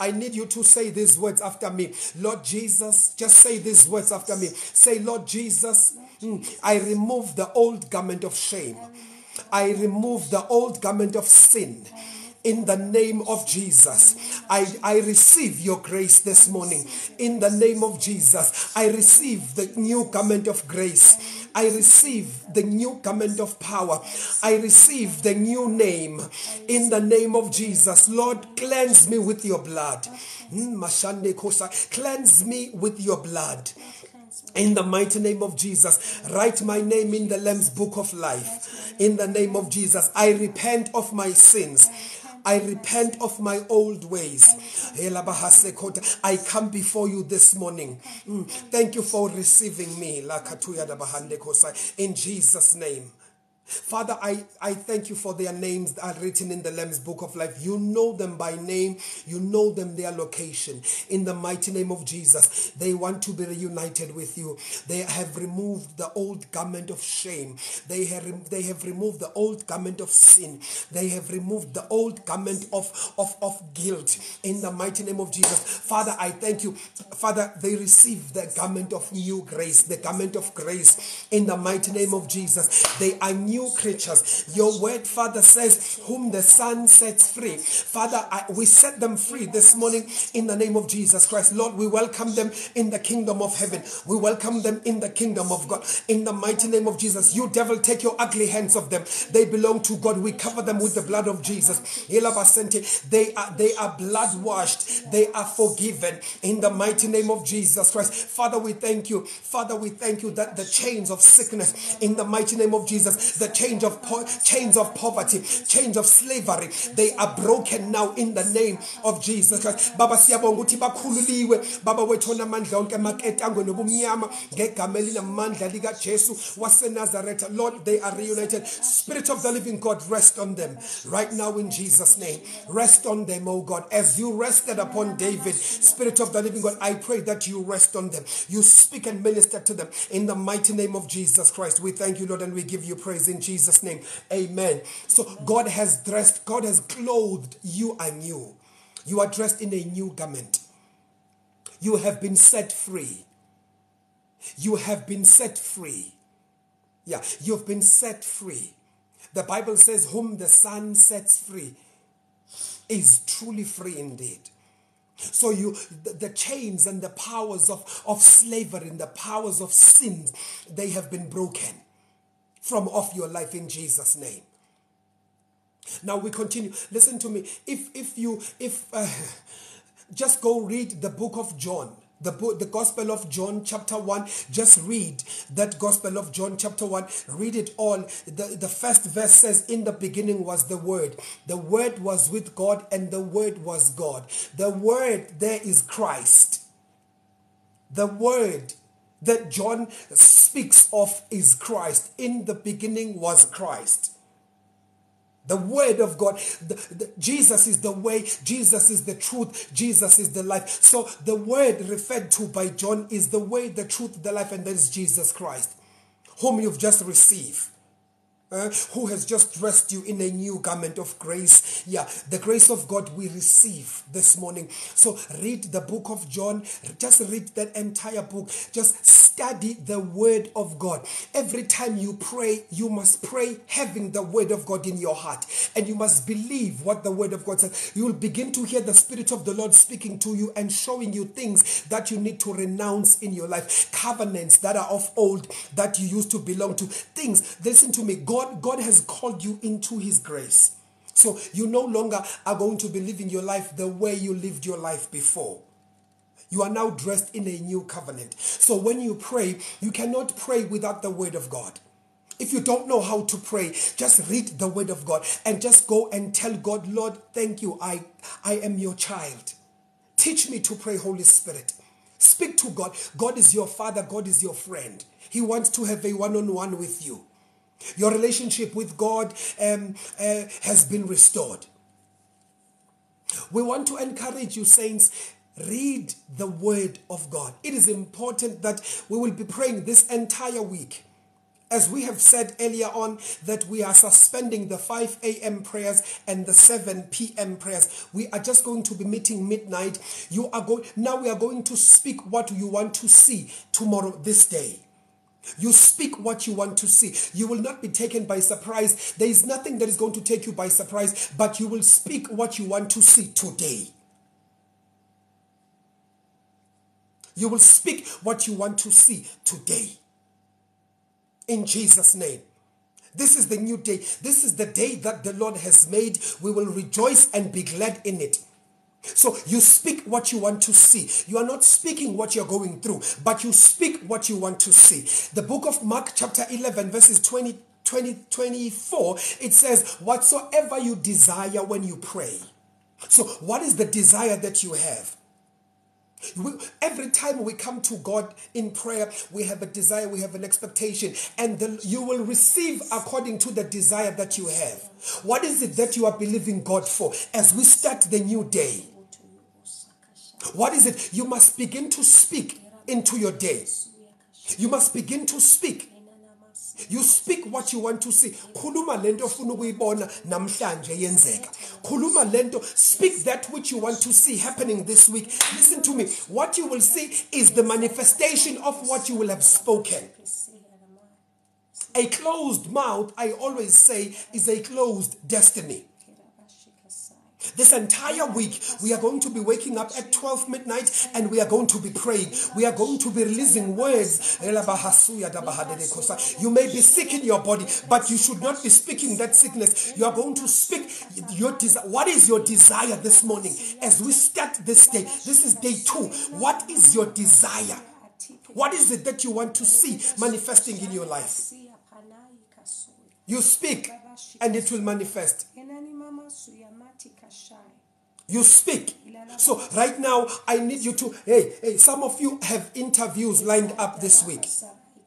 I need you to say these words after me. Lord Jesus, just say these words after me. Say, Lord Jesus, mm, I remove the old garment of shame. I remove the old garment of sin in the name of Jesus. I, I receive your grace this morning in the name of Jesus. I receive the new garment of grace. I receive the new garment of power. I receive the new name in the name of Jesus. Lord, cleanse me with your blood. Mm, cleanse me with your blood. In the mighty name of Jesus, write my name in the Lamb's book of life. In the name of Jesus, I repent of my sins. I repent of my old ways. I come before you this morning. Mm. Thank you for receiving me. In Jesus' name. Father, I, I thank you for their names that are written in the Lamb's Book of Life. You know them by name, you know them their location. In the mighty name of Jesus, they want to be reunited with you. They have removed the old garment of shame, they have, they have removed the old garment of sin, they have removed the old garment of, of, of guilt. In the mighty name of Jesus, Father, I thank you. Father, they receive the garment of new grace, the garment of grace. In the mighty name of Jesus, they are new new creatures. Your word, Father, says, Whom the Son sets free. Father, I, we set them free this morning in the name of Jesus Christ. Lord, we welcome them in the kingdom of heaven. We welcome them in the kingdom of God. In the mighty name of Jesus. You, devil, take your ugly hands of them. They belong to God. We cover them with the blood of Jesus. They are, they are blood washed. They are forgiven in the mighty name of Jesus Christ. Father, we thank you. Father, we thank you that the chains of sickness in the mighty name of Jesus, the chains of po- chains of poverty, chains of slavery, they are broken now in the name of Jesus. Baba siyabonga ukuthi bakhululiwe baba wethu onamandla onke emaketangweni obumnyama ngegama elinamandla lika Jesu waseNazaretha. Lord, they are reunited. Spirit of the living God, rest on them right now in Jesus' name. Rest on them, oh God, as you rested upon David. Spirit of the living God, I pray that you rest on them. You speak and minister to them in the mighty name of Jesus Christ. We thank you, Lord, and we give you praise in Jesus' name. Amen. So God has dressed, God has clothed you anew. You are dressed in a new garment. You have been set free. You have been set free. Yeah, you've been set free. The Bible says, Whom the Son sets free is truly free indeed. So you the, the, chains and the powers of, of slavery and the powers of sin, they have been broken from off your life in Jesus' name. Now we continue. Listen to me. If if you if uh, just go read the book of John the book, the Gospel of John, chapter 1. Just read that Gospel of John, chapter 1. Read it all. The, the first verse says, In the beginning was the Word. The Word was with God, and the Word was God. The Word there is Christ. The Word that John speaks of is Christ. In the beginning was Christ. The word of God. The, the, Jesus is the way. Jesus is the truth. Jesus is the life. So the word referred to by John is the way, the truth, the life, and that is Jesus Christ, whom you've just received. Uh, who has just dressed you in a new garment of grace. Yeah, the grace of God we receive this morning. So read the book of John. Just read that entire book. Just study the word of God. Every time you pray, you must pray having the word of God in your heart. And you must believe what the word of God says. You will begin to hear the Spirit of the Lord speaking to you and showing you things that you need to renounce in your life. Covenants that are of old that you used to belong to. Things, listen to me. God God, God has called you into His grace. So you no longer are going to be living your life the way you lived your life before. You are now dressed in a new covenant. So when you pray, you cannot pray without the word of God. If you don't know how to pray, just read the word of God and just go and tell God, Lord, thank you. I, I am your child. Teach me to pray, Holy Spirit. Speak to God. God is your father. God is your friend. He wants to have a one on one with you. Your relationship with God um, uh, has been restored. We want to encourage you, saints, read the Word of God. It is important that we will be praying this entire week. As we have said earlier on, that we are suspending the 5 a.m. prayers and the 7 p.m. prayers. We are just going to be meeting midnight. You are going now. We are going to speak what you want to see tomorrow, this day. You speak what you want to see. You will not be taken by surprise. There is nothing that is going to take you by surprise, but you will speak what you want to see today. You will speak what you want to see today. In Jesus' name. This is the new day. This is the day that the Lord has made. We will rejoice and be glad in it. So you speak what you want to see. You are not speaking what you're going through, but you speak what you want to see. The book of Mark, chapter 11, verses 20, 20 24, it says, Whatsoever you desire when you pray. So, what is the desire that you have? Every time we come to God in prayer, we have a desire, we have an expectation, and the, you will receive according to the desire that you have. What is it that you are believing God for as we start the new day? What is it? You must begin to speak into your day. You must begin to speak. You speak what you want to see. Khuluma lento ofuna namhlanje yenzeka. Khuluma lento, speak that which you want to see happening this week. Listen to me. What you will see is the manifestation of what you will have spoken. A closed mouth, I always say, is a closed destiny. This entire week, we are going to be waking up at 12 midnight and we are going to be praying. We are going to be releasing words. You may be sick in your body, but you should not be speaking that sickness. You are going to speak your desire. What is your desire this morning as we start this day? This is day two. What is your desire? What is it that you want to see manifesting in your life? You speak and it will manifest. You speak. So right now, I need you to. Hey, hey, some of you have interviews lined up this week.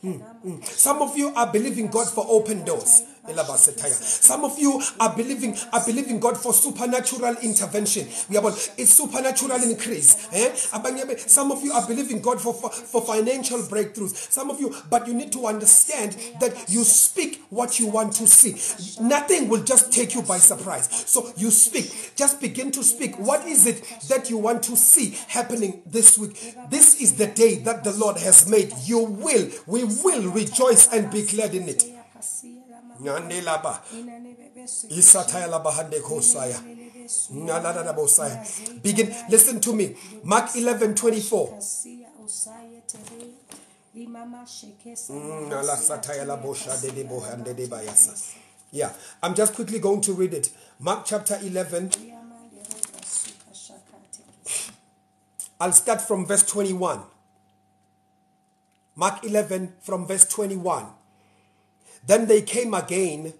Mm, mm. Some of you are believing God for open doors. Some of you are believing are believing God for supernatural intervention. We are it's supernatural increase. Eh? Some of you are believing God for, for, for financial breakthroughs. Some of you, but you need to understand that you speak what you want to see. Nothing will just take you by surprise. So you speak. Just begin to speak. What is it that you want to see happening this week? This is the day that the Lord has made. You will, we will rejoice and be glad in it. Nyandelaba. Isatayala bahande kosaya. Naladada bosaya. Begin. Listen to me. Mark 11 24. Mm, nala satayala bosha dede bohande de bayasa. Yeah, I'm just quickly going to read it. Mark chapter 11. I'll start from verse 21. Mark 11 from verse 21. Then they came again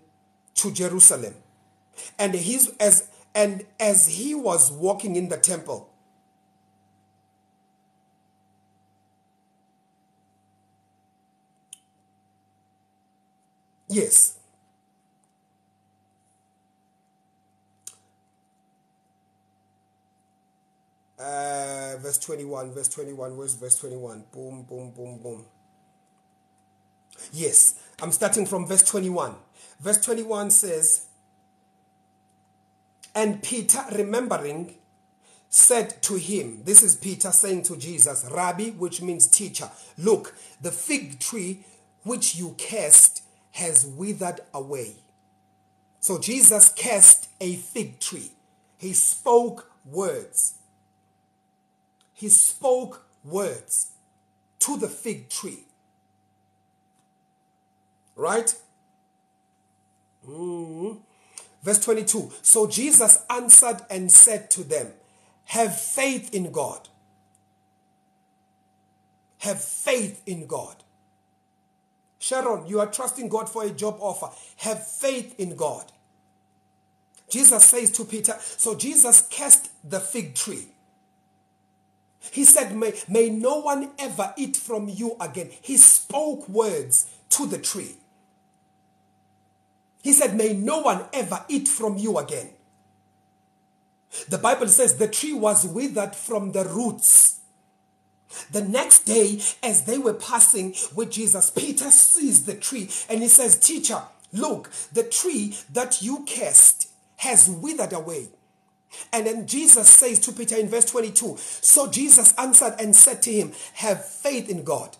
to Jerusalem. And his, as, and as he was walking in the temple, yes, Uh, verse 21, verse 21, where's verse 21? Boom, boom, boom, boom. Yes, I'm starting from verse 21. Verse 21 says, And Peter, remembering, said to him, This is Peter saying to Jesus, Rabbi, which means teacher, look, the fig tree which you cast has withered away. So Jesus cast a fig tree. He spoke words. He spoke words to the fig tree. Right? Mm. Verse 22. So Jesus answered and said to them, Have faith in God. Have faith in God. Sharon, you are trusting God for a job offer. Have faith in God. Jesus says to Peter, so Jesus cast the fig tree. He said, may, may no one ever eat from you again. He spoke words to the tree. He said, May no one ever eat from you again. The Bible says the tree was withered from the roots. The next day, as they were passing with Jesus, Peter sees the tree and he says, Teacher, look, the tree that you cast has withered away. And then Jesus says to Peter in verse 22 So Jesus answered and said to him, Have faith in God.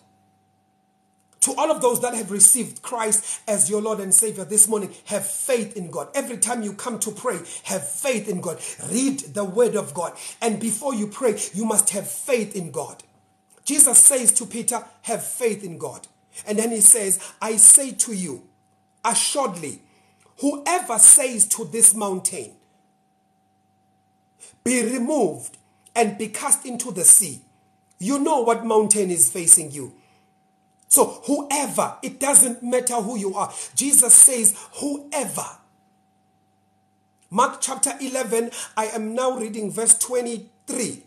To all of those that have received Christ as your Lord and Savior this morning, have faith in God. Every time you come to pray, have faith in God. Read the Word of God. And before you pray, you must have faith in God. Jesus says to Peter, Have faith in God. And then he says, I say to you, assuredly, whoever says to this mountain, be removed and be cast into the sea. You know what mountain is facing you. So, whoever, it doesn't matter who you are. Jesus says, whoever. Mark chapter 11, I am now reading verse 23.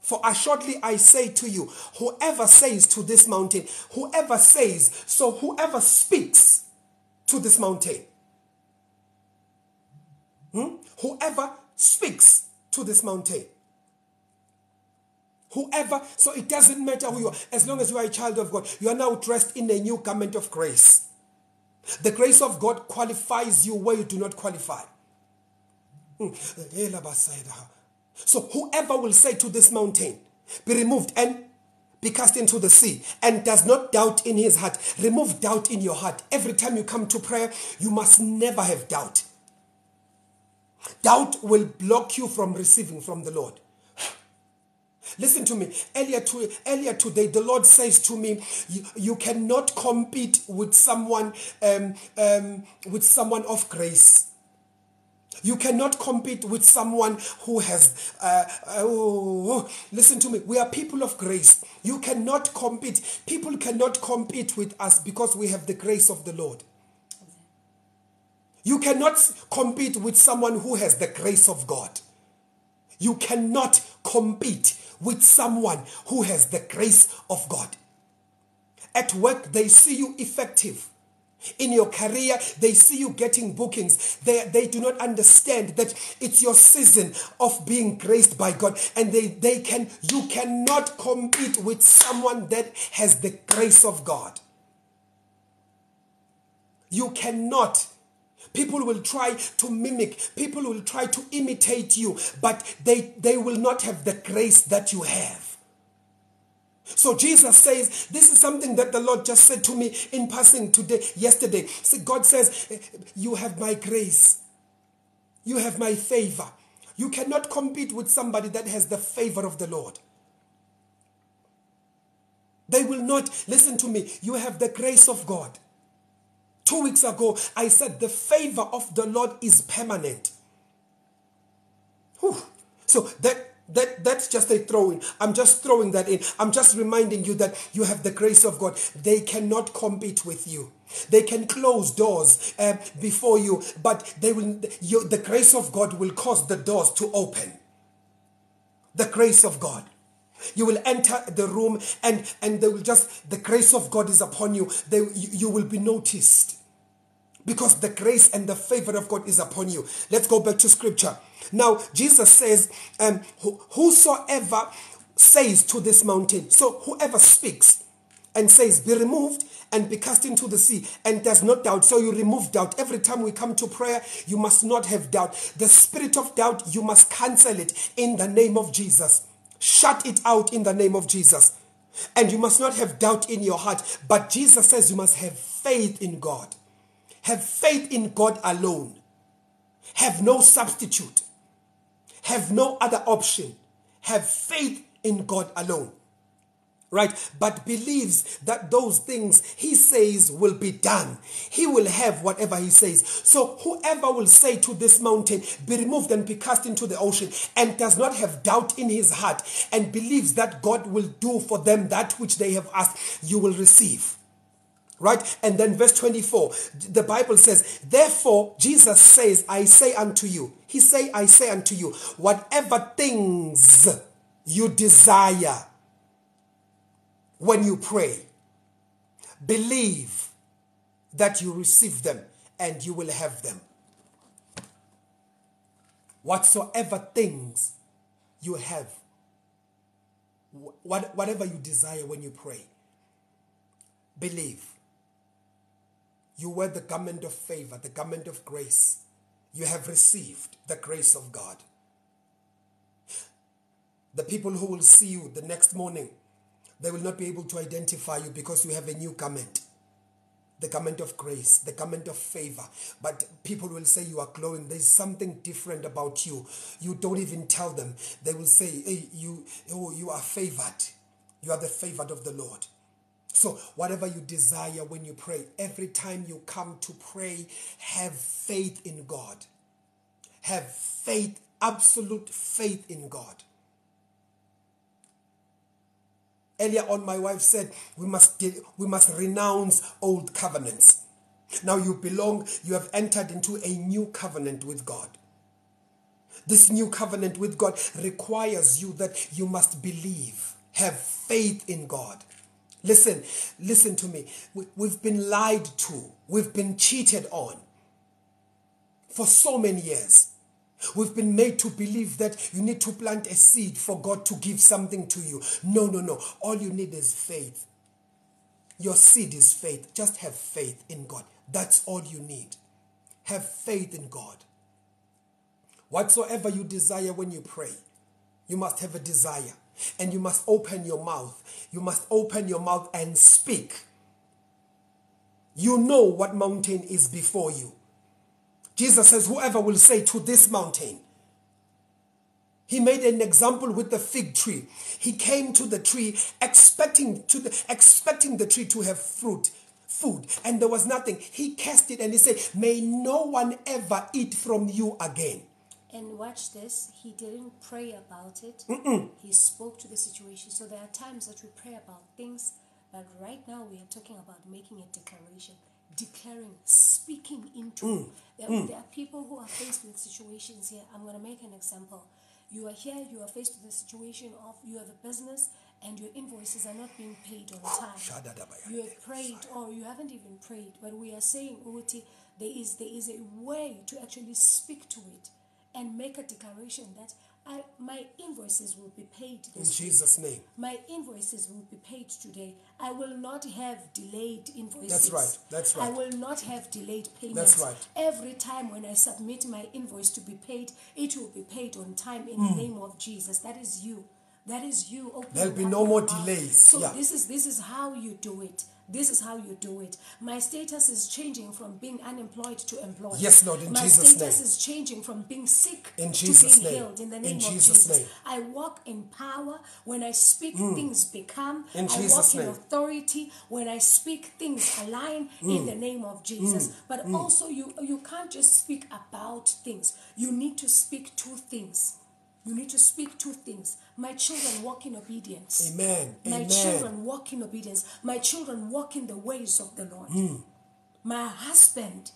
For assuredly I say to you, whoever says to this mountain, whoever says, so whoever speaks to this mountain, hmm? whoever speaks to this mountain, Whoever, so it doesn't matter who you are, as long as you are a child of God, you are now dressed in a new garment of grace. The grace of God qualifies you where you do not qualify. Hmm. So whoever will say to this mountain, be removed and be cast into the sea and does not doubt in his heart. Remove doubt in your heart. Every time you come to prayer, you must never have doubt. Doubt will block you from receiving from the Lord. Listen to me. Earlier, to, earlier today, the Lord says to me, you, you cannot compete with someone um, um, with someone of grace. You cannot compete with someone who has. Uh, oh, listen to me. We are people of grace. You cannot compete. People cannot compete with us because we have the grace of the Lord. You cannot compete with someone who has the grace of God. You cannot compete with someone who has the grace of God. At work, they see you effective. In your career, they see you getting bookings. They, they do not understand that it's your season of being graced by God. And they, they can you cannot compete with someone that has the grace of God. You cannot. People will try to mimic, people will try to imitate you, but they, they will not have the grace that you have. So Jesus says, this is something that the Lord just said to me in passing today, yesterday. See, God says, you have my grace. You have my favor. You cannot compete with somebody that has the favor of the Lord. They will not listen to me. You have the grace of God. Two weeks ago, I said the favor of the Lord is permanent. Whew. So that that that's just a throwing. I'm just throwing that in. I'm just reminding you that you have the grace of God. They cannot compete with you. They can close doors uh, before you, but they will. You, the grace of God will cause the doors to open. The grace of God. You will enter the room and, and they will just, the grace of God is upon you. They, you, you will be noticed because the grace and the favor of God is upon you. Let's go back to scripture. Now, Jesus says, um, Whosoever says to this mountain, so whoever speaks and says, Be removed and be cast into the sea and does not doubt. So you remove doubt. Every time we come to prayer, you must not have doubt. The spirit of doubt, you must cancel it in the name of Jesus. Shut it out in the name of Jesus. And you must not have doubt in your heart. But Jesus says you must have faith in God. Have faith in God alone. Have no substitute. Have no other option. Have faith in God alone right? But believes that those things he says will be done. He will have whatever he says. So whoever will say to this mountain, be removed and be cast into the ocean, and does not have doubt in his heart, and believes that God will do for them that which they have asked, you will receive. Right? And then verse 24, the Bible says, Therefore, Jesus says, I say unto you, He say, I say unto you, whatever things you desire when you pray. Believe that you receive them and you will have them. Whatsoever things you have, whatever you desire when you pray, believe. You wear the garment of favor, the garment of grace. You have received the grace of God. The people who will see you the next morning they will not be able to identify you because you have a new garment. The garment of grace, the garment of favor. But people will say you are glowing. There's something different about you. You don't even tell them. They will say, hey, you, oh, you are favored. You are the favored of the Lord. So, whatever you desire when you pray, every time you come to pray, have faith in God. Have faith, absolute faith in God. Earlier on, my wife said we must, we must renounce old covenants. Now you belong, you have entered into a new covenant with God. This new covenant with God requires you that you must believe, have faith in God. Listen, listen to me. We, we've been lied to, we've been cheated on for so many years. We've been made to believe that you need to plant a seed for God to give something to you. No, no, no. All you need is faith. Your seed is faith. Just have faith in God. That's all you need. Have faith in God. Whatsoever you desire when you pray, you must have a desire. and you must open your mouth. You must open your mouth and speak. You know what mountain is before you. Jesus says, Whoever will say to this mountain, he made an example with the fig tree. He came to the tree expecting to the, expecting the tree to have fruit, food, and there was nothing. He cast it and he said, "May no one ever eat from you again." And watch this. He didn't pray about it. He spoke to the situation. So there are times that we pray about things, but right now we are talking about making a declaration, declaring, speaking into. Mm. There, mm. there are people who are faced with situations here. I'm going to make an example. You are here. You are faced with the situation of you have a business and your invoices are not being paid on time. You have prayed or you haven't even prayed, but we are saying, Uti, there is there is a way to actually speak to it and make a declaration that I, my invoices will be paid In. Jesus' name. My invoices will be paid today. I will not have delayed invoices. That's right. That's right. I will not have delayed payments. That's right. Every time when I submit my invoice to be paid, it will be paid on time in the name of Jesus. That is you. That is you. Open Hmm. There'll be no more mouth. delays. So Yeah. this is this is how you do it. This is how you do it. My status is changing from being unemployed to employed. Yes, Lord, in My Jesus' name. My status is changing from being sick In to Jesus' being name. healed in the In name of Jesus' Jesus. name. I walk in power. When I speak, mm. things become. In I Jesus' walk in authority. When I speak, things align in mm. the name of Jesus. Mm. But also, you you can't just speak about things. You need to speak to things. You need to speak two things. My children walk in obedience. Amen. My Amen. children walk in obedience. My children walk in the ways of the Lord. Hmm. My husband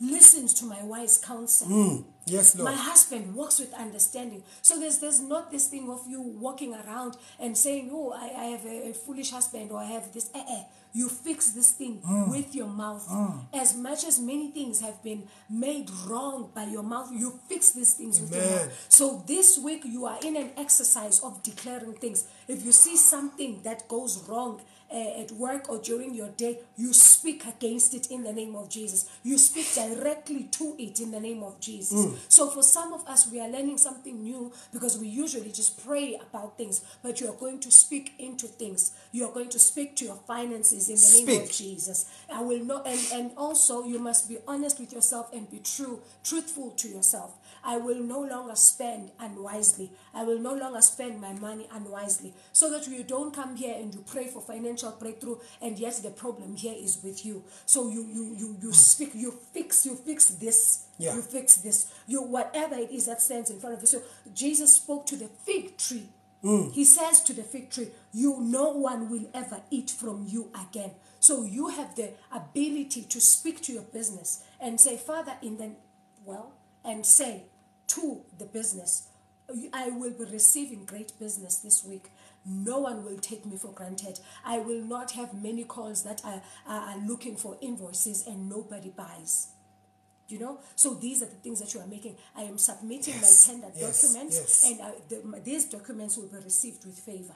listens to my wise counsel. Hmm. Yes, Lord. My husband walks with understanding. So there's there's not this thing of you walking around and saying, "Oh, I, I have a, a foolish husband," or "I have this." Eh, eh. You fix this thing Hmm. with your mouth. As much as many things have been made wrong by your mouth, you fix these things with your mouth. So this week you are in an exercise of declaring things. If you see something that goes wrong uh, at work or during your day, you speak against it in the name of Jesus. You speak directly to it in the name of Jesus. Mm. So for some of us, we are learning something new because we usually just pray about things, but you are going to speak into things. You are going to speak to your finances in the name of Jesus. I will not, and, and also you must be honest with yourself and be true, truthful to yourself. I will no longer spend unwisely. I will no longer spend my money unwisely. So that you don't come here and you pray for financial breakthrough and yet the problem here is with you. So you you you you speak, you fix, you fix this. Yeah. You fix this. You whatever it is that stands in front of you. So Jesus spoke to the fig tree. Mm. He says to the fig tree, You no one will ever eat from you again. So you have the ability to speak to your business and say, Father, in the well, and say to the business, I will be receiving great business this week. No one will take me for granted. I will not have many calls that are, are looking for invoices and nobody buys. You know, so these are the things that you are making. I am submitting Yes, my tender yes, documents, yes. and uh, the, my- these documents will be received with favor.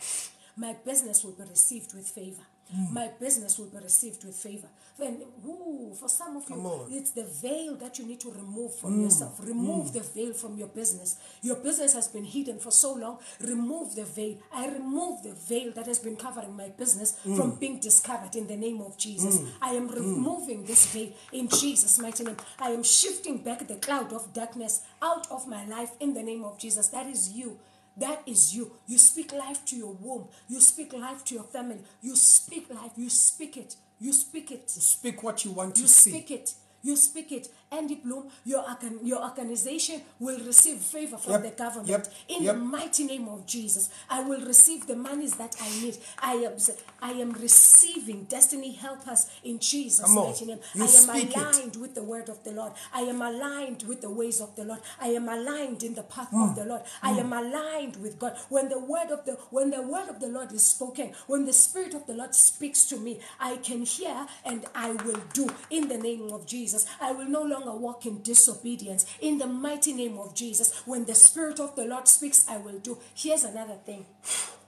My business will be received with favor. Hmm. My business will be received with favor. And ooh, for some of Come you, on. It's the veil that you need to remove from yourself. Remove the veil from your business. Your business has been hidden for so long. Remove the veil. I remove the veil that has been covering my business Hmm. from being discovered in the name of Jesus. I am removing this veil in Jesus' mighty name. I am shifting back the cloud of darkness out of my life in the name of Jesus. That is you. That is you. You speak life to your womb. You speak life to your family. You speak life. You speak it. You speak it. You Speak what you want You to see. speak it. You speak it. Andy Bloom, your, your organization will receive favor from Yep, the government. yep, In yep. the mighty name of Jesus, I will receive the monies that I need. I am, I am receiving destiny helpers in Jesus' mighty name. You I am speak it. aligned with the word of the Lord. I am aligned with the ways of the Lord. I am aligned in the path Mm. of the Lord. I am aligned with God. When the word of the when the word of the Lord is spoken, when the spirit of the Lord speaks to me, I can hear and I will do in the name of Jesus. I will no longer walk in disobedience in the mighty name of Jesus. When the spirit of the Lord speaks, I will do. Here's another thing.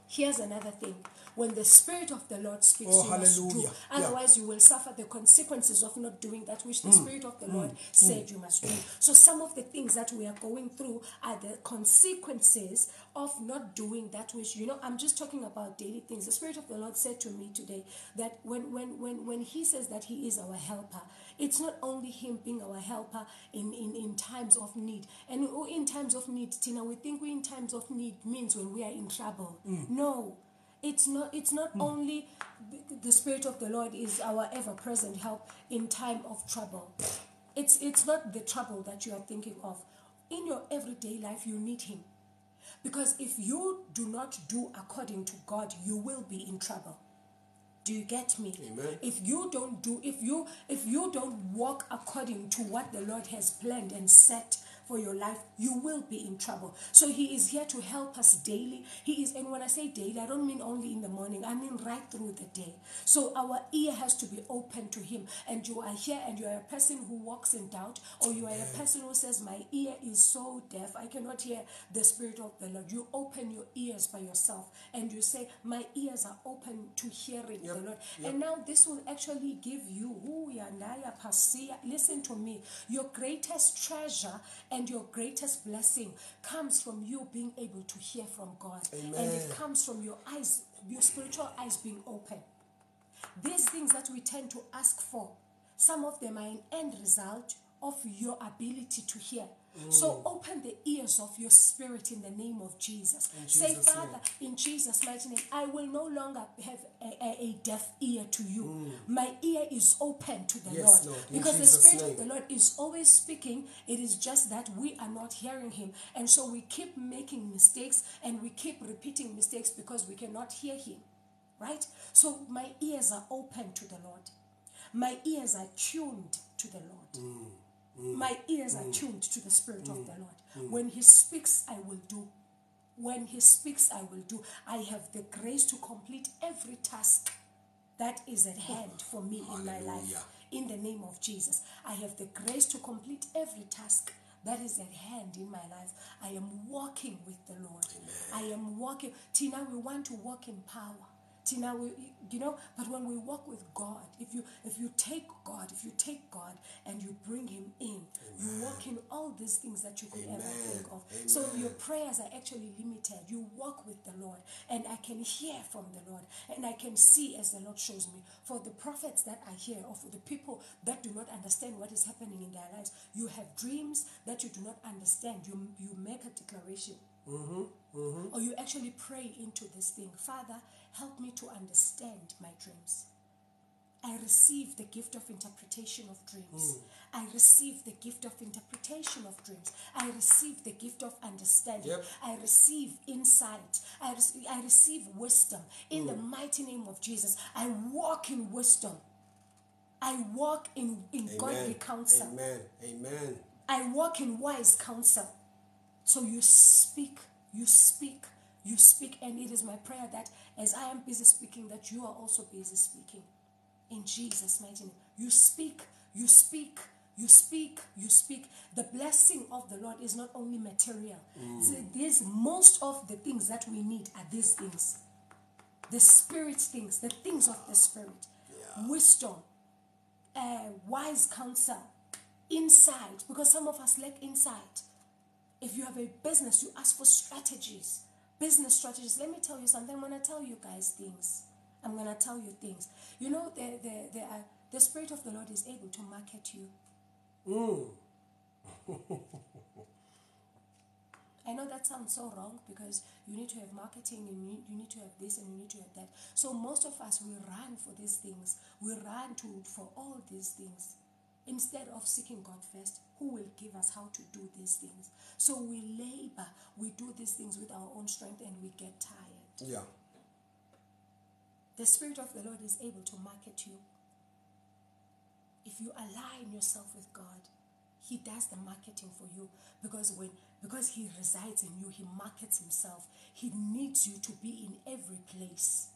Here's another thing. When the Spirit of the Lord speaks, Oh, you must do. hallelujah. Yeah. Otherwise, you will suffer the consequences of not doing that which the Mm. Spirit of the Lord said you must do. So, some of the things that we are going through are the consequences of not doing that which you know i'm just talking about daily things the spirit of the lord said to me today that when when when when he says that he is our helper it's not only him being our helper in in, in times of need. And oh, in times of need tina we think we in times of need means when we are in trouble. Mm. No. It's not it's not mm. only the, the spirit of the lord is our ever-present help in time of trouble. It's it's not the trouble that you are thinking of. In your everyday life you need him. Because if you do not do according to god you will be in trouble do you get me Amen. if you don't do if you if you don't walk according to what the lord has planned and set for your life you will be in trouble. So he is here to help us daily. He is and when i say daily i don't mean only in the morning. I mean right through the day. So our ear has to be open to him. And you are here and you are a person who walks in doubt or you are a person who says my ear is so deaf i cannot hear the spirit of the lord. You open your ears by yourself and you say my ears are open to hearing Yep, the lord. yep. and now this will actually give you ooh, yandaya pasia. listen to me. Your greatest treasure and your greatest blessing comes from you being able to hear from god. And it comes from your eyes your spiritual eyes being open. These things that we tend to ask for some of them are an end result of your ability to hear so open the ears of your spirit in the name of jesus In say Jesus' name. father in jesus mighty name i will no longer have a, a, a deaf ear to you my ear is open to the Mm. Yes, lord Lord, because the Jesus' spirit of the lord is always speaking it is just that we are not hearing him and so we keep making mistakes and we keep repeating mistakes because we cannot hear him right? So my ears are open to the Lord. My ears are tuned to the Lord. Mm. My ears are mm. tuned to the Spirit of mm. the Lord. When He speaks, I will do. When He speaks, I will do. I have the grace to complete every task that is at oh, hand for me in my life. In the name of Jesus, I have the grace to complete every task that is at hand in my life. I am walking with the Lord. I am walking. Tina, we want to walk in power. Tina, we, you know, but when we walk with God, if you if you take God, if you take God and you bring Him in, you walk in all these things that you could ever think of. So your prayers are actually limited. You walk with the Lord, and I can hear from the Lord, and I can see as the Lord shows me. For the prophets that I hear, or for the people that do not understand what is happening in their lives, you have dreams that you do not understand. You you make a declaration. Or you actually pray into this thing. Father, help me to understand my dreams. I receive the gift of interpretation of dreams. Hmm. I receive the gift of interpretation of dreams. I receive the gift of understanding. Yep. I receive insight. I, rec- I receive wisdom. In the hmm. mighty name of Jesus, I walk in wisdom. I walk in, in godly counsel. Amen. Amen. I walk in wise counsel. So you speak, you speak, you speak, and it is my prayer that as I am busy speaking, that you are also busy speaking. In Jesus' mighty name. You speak, you speak, you speak, you speak. The blessing of the Lord is not only material. See, There's most of the things that we need are these things. The spirit things, the things of the spirit. Wisdom, uh, wise counsel, insight, because some of us lack insight. If you have a business, you ask for strategies, business strategies. Let me tell you something. When I'm gonna tell you guys things. I'm gonna tell you things. You know, the the the, uh, the spirit of the Lord is able to market you. <laughs> I know that sounds so wrong because you need to have marketing and you, you need to have this and you need to have that. So most of us we run for these things. We run to for all these things instead of seeking God first, who will give us how to do these things. So we labor, we do these things with our own strength and we get tired. Yeah. The Spirit of the Lord is able to market you. If you align yourself with God, He does the marketing for you because when because He resides in you, He markets Himself. He needs you to be in every place.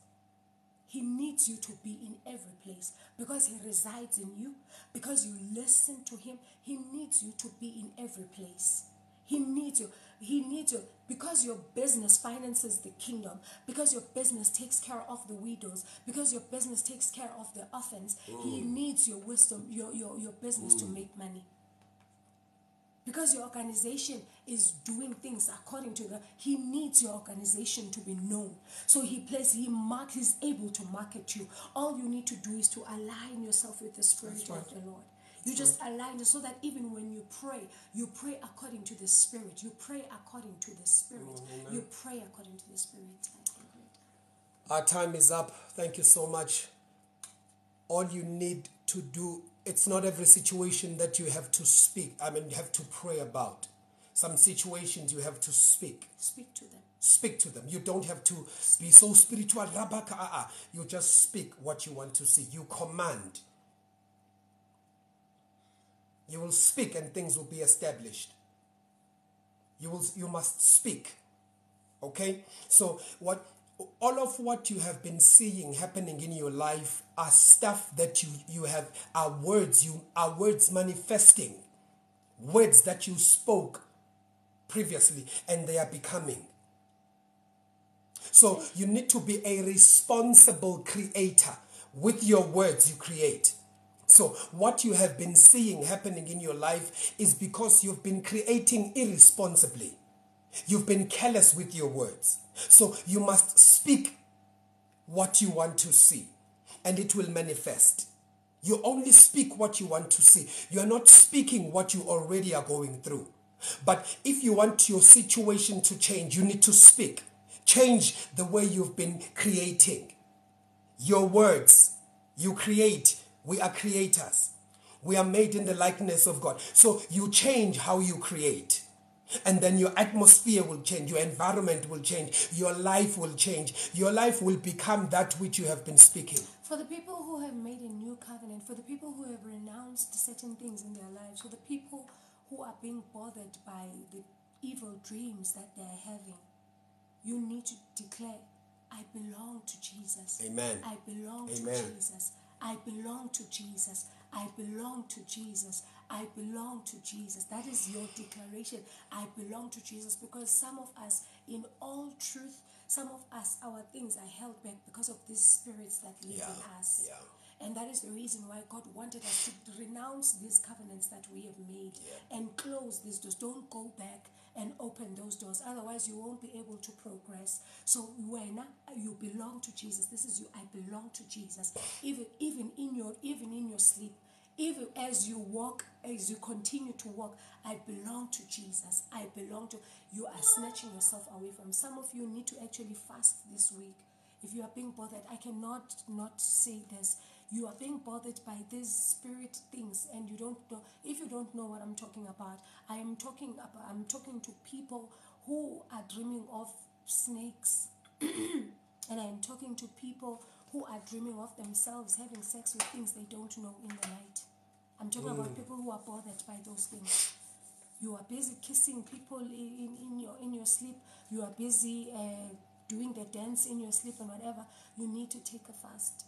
He needs you to be in every place because He resides in you, because you listen to Him. He needs you to be in every place. He needs you. He needs you because your business finances the kingdom, because your business takes care of the widows, because your business takes care of the orphans. He needs your wisdom, your, your, your business to make money because your organization is doing things according to the he needs your organization to be known. So he plays he mark he's able to market you. All you need to do is to align yourself with the spirit That's of the lord. You just align so that even when you pray you pray according to the spirit. You pray according to the spirit. Mm, you pray according to the spirit. Our time is up. Thank you so much. All you need to do, it's not every situation that you have to speak, I mean, you have to pray about. Some situations you have to speak. speak to them Speak to them. You don't have to be so spiritual. rabaka, ah, ah. You just speak what you want to see. You command. You will speak and things will be established. You will you must speak. Okay? So what all of what you have been seeing happening in your life are stuff that you you have are words you are words manifesting. Words that you spoke previously and they are becoming. So you need to be a responsible creator with your words you create. So what you have been seeing happening in your life is because you've been creating irresponsibly. You've been careless with your words. So you must speak what you want to see and it will manifest. You only speak what you want to see. You are not speaking what you already are going through. But if you want your situation to change, you need to speak. Change the way you've been creating. Your words, you create. We are creators. We are made in the likeness of God. So you change how you create. And then your atmosphere will change, your environment will change, your life will change. Your life will become that which you have been speaking. For the people who have made a new covenant, for the people who have renounced certain things in their lives, for the people who are being bothered by the evil dreams that they're having, you need to declare, I belong to Jesus. Amen. I belong Amen. to Jesus. I belong to Jesus. I belong to Jesus. I belong to Jesus. That is your declaration. I belong to Jesus because some of us, in all truth, some of us, our things are held back because of these spirits that live Yeah, in us. yeah. And that is the reason why God wanted us to renounce these covenants that we have made and close these doors. Don't go back and open those doors. Otherwise, you won't be able to progress. So when you belong to Jesus, this is you. I belong to Jesus. Even even in your even in your sleep, even as you walk, as you continue to walk, I belong to Jesus. I belong to. You are snatching yourself away from. Some of you need to actually fast this week. If you are being bothered, I cannot not say this. You are being bothered by these spirit things, and you don't know. If you don't know what I'm talking about, I am talking about. I'm talking to people who are dreaming of snakes, <clears throat> and I'm talking to people who are dreaming of themselves having sex with things they don't know in the night. I'm talking about people who are bothered by those things. You are busy kissing people in, in, in your in your sleep. You are busy uh, doing the dance in your sleep and whatever. You need to take a fast.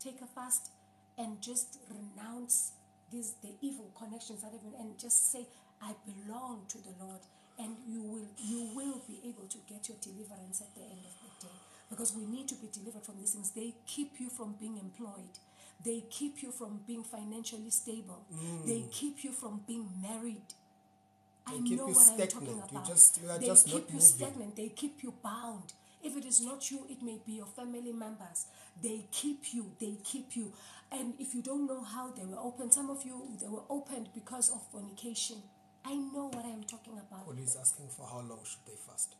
Take a fast and just renounce these the evil connections that have been and just say, I belong to the Lord. And you will you will be able to get your deliverance at the end of the day. Because we need to be delivered from these things. They keep you from being employed. They keep you from being financially stable. They keep you from being married. I Mm. They keep know you what I'm stagnant. talking You about. just- they just keep you moving. stagnant. They keep you bound. If it is not you, it may be your family members. They keep you. They keep you. And if you don't know how they were opened, some of you they were opened because of fornication. I know what I'm talking about. Paul is asking for how long should they fast?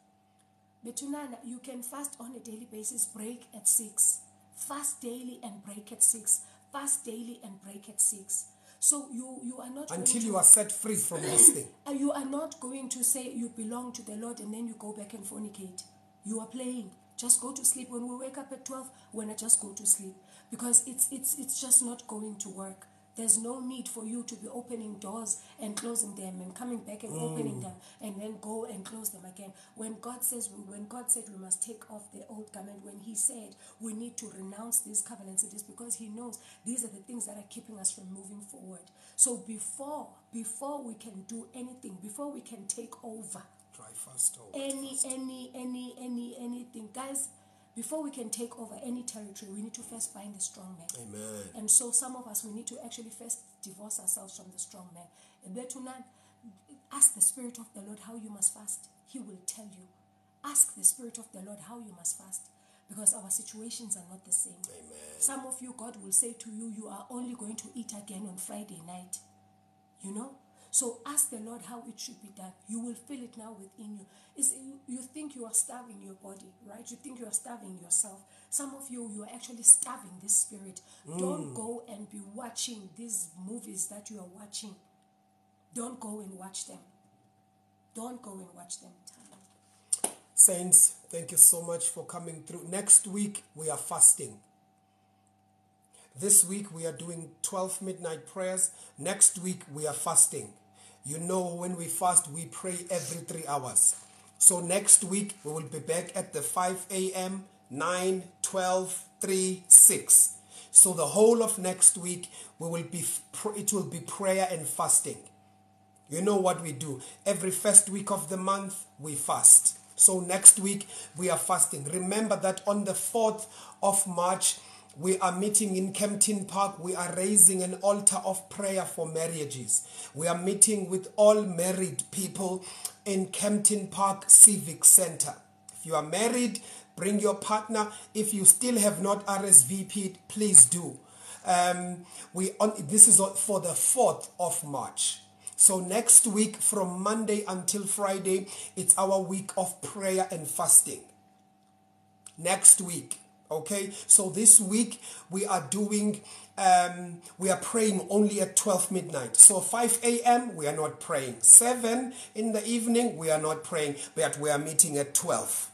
Betunana, you can fast on a daily basis, break at six. Fast daily and break at six. Fast daily and break at six. So you you are not Until to- you are set free from this <coughs> thing. uh, You are not going to say you belong to the Lord and then you go back and fornicate. You are playing. Just go to sleep. When we wake up at 12, when I just go to sleep. Because it's it's it's just not going to work. There's no need for you to be opening doors and closing them and coming back and opening mm. them and then go and close them again. When God says when God said we must take off the old garment, when He said we need to renounce these covenants, it is because He knows these are the things that are keeping us from moving forward. So before before we can do anything, before we can take over Try fast or oh, any any any any anything, guys, before we can take over any territory, we need to first bind the strong man. Amen. And so some of us we need to actually first divorce ourselves from the strong man. Betuna, Ask the Spirit of the Lord how you must fast. He will tell you. Ask the Spirit of the Lord how you must fast because our situations are not the same. Amen. Some of you, God will say to you, You are only going to eat again on Friday night. You know? So ask the Lord how it should be done. You will feel it now within you. Is you, think you are starving your body, right? You think you are starving yourself. Some of you, you are actually starving this spirit. Don't mm. go and be watching these movies that you are watching. Don't go and watch them. Don't go and watch them. Saints, thank you so much for coming through. Next week, we are fasting. This week, we are doing 12 midnight prayers. Next week, we are fasting. You know, when we fast, we pray every three hours. So next week, we will be back at the 5 a.m., 9, 12, 3, 6. So the whole of next week, we will be it will be prayer and fasting. You know what we do. Every first week of the month, we fast. So next week, we are fasting. Remember that on the 4th of March, we are meeting in Kempton Park. We are raising an altar of prayer for marriages. We are meeting with all married people in Kempton Park Civic Center. If you are married, bring your partner. If you still have not RSVP'd, please do. Um, we on, this is for the 4th of March. So next week, from Monday until Friday, it's our week of prayer and fasting. Next week, okay? So this week we are doing, um, we are praying only at 12 midnight. So 5 a.m. we are not praying. 7 in the evening we are not praying, but we are meeting at 12.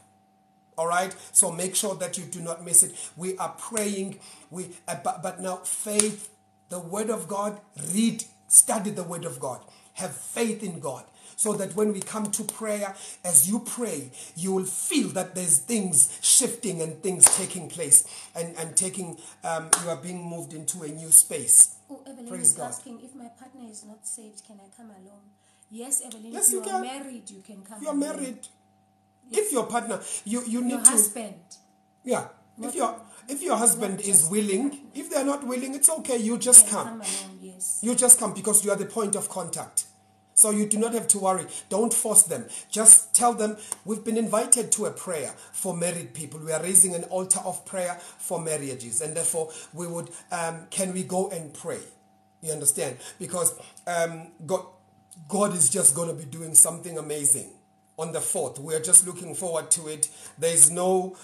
All right. So make sure that you do not miss it. We are praying. We uh, but, but now faith, the word of God. Read, study the word of God. Have faith in God. So that when we come to prayer, as you pray, you will feel that there's things shifting and things taking place and, and taking, um, you are being moved into a new space. Oh, Evelyn Praise is God. asking if my partner is not saved, can I come along? Yes, Evelyn. Yes, if you you, are can. married, you can come. If you're along. married, if your partner, you, you need Your to. husband. Yeah. If your if your husband is willing, if they're not willing, it's okay. You just come. come along, yes. You just come because you are the point of contact. So you do not have to worry. Don't force them. Just tell them we've been invited to a prayer for married people. We are raising an altar of prayer for marriages, and therefore we would. Um, can we go and pray? You understand? Because um, God, God is just going to be doing something amazing on the fourth. We are just looking forward to it. There's no,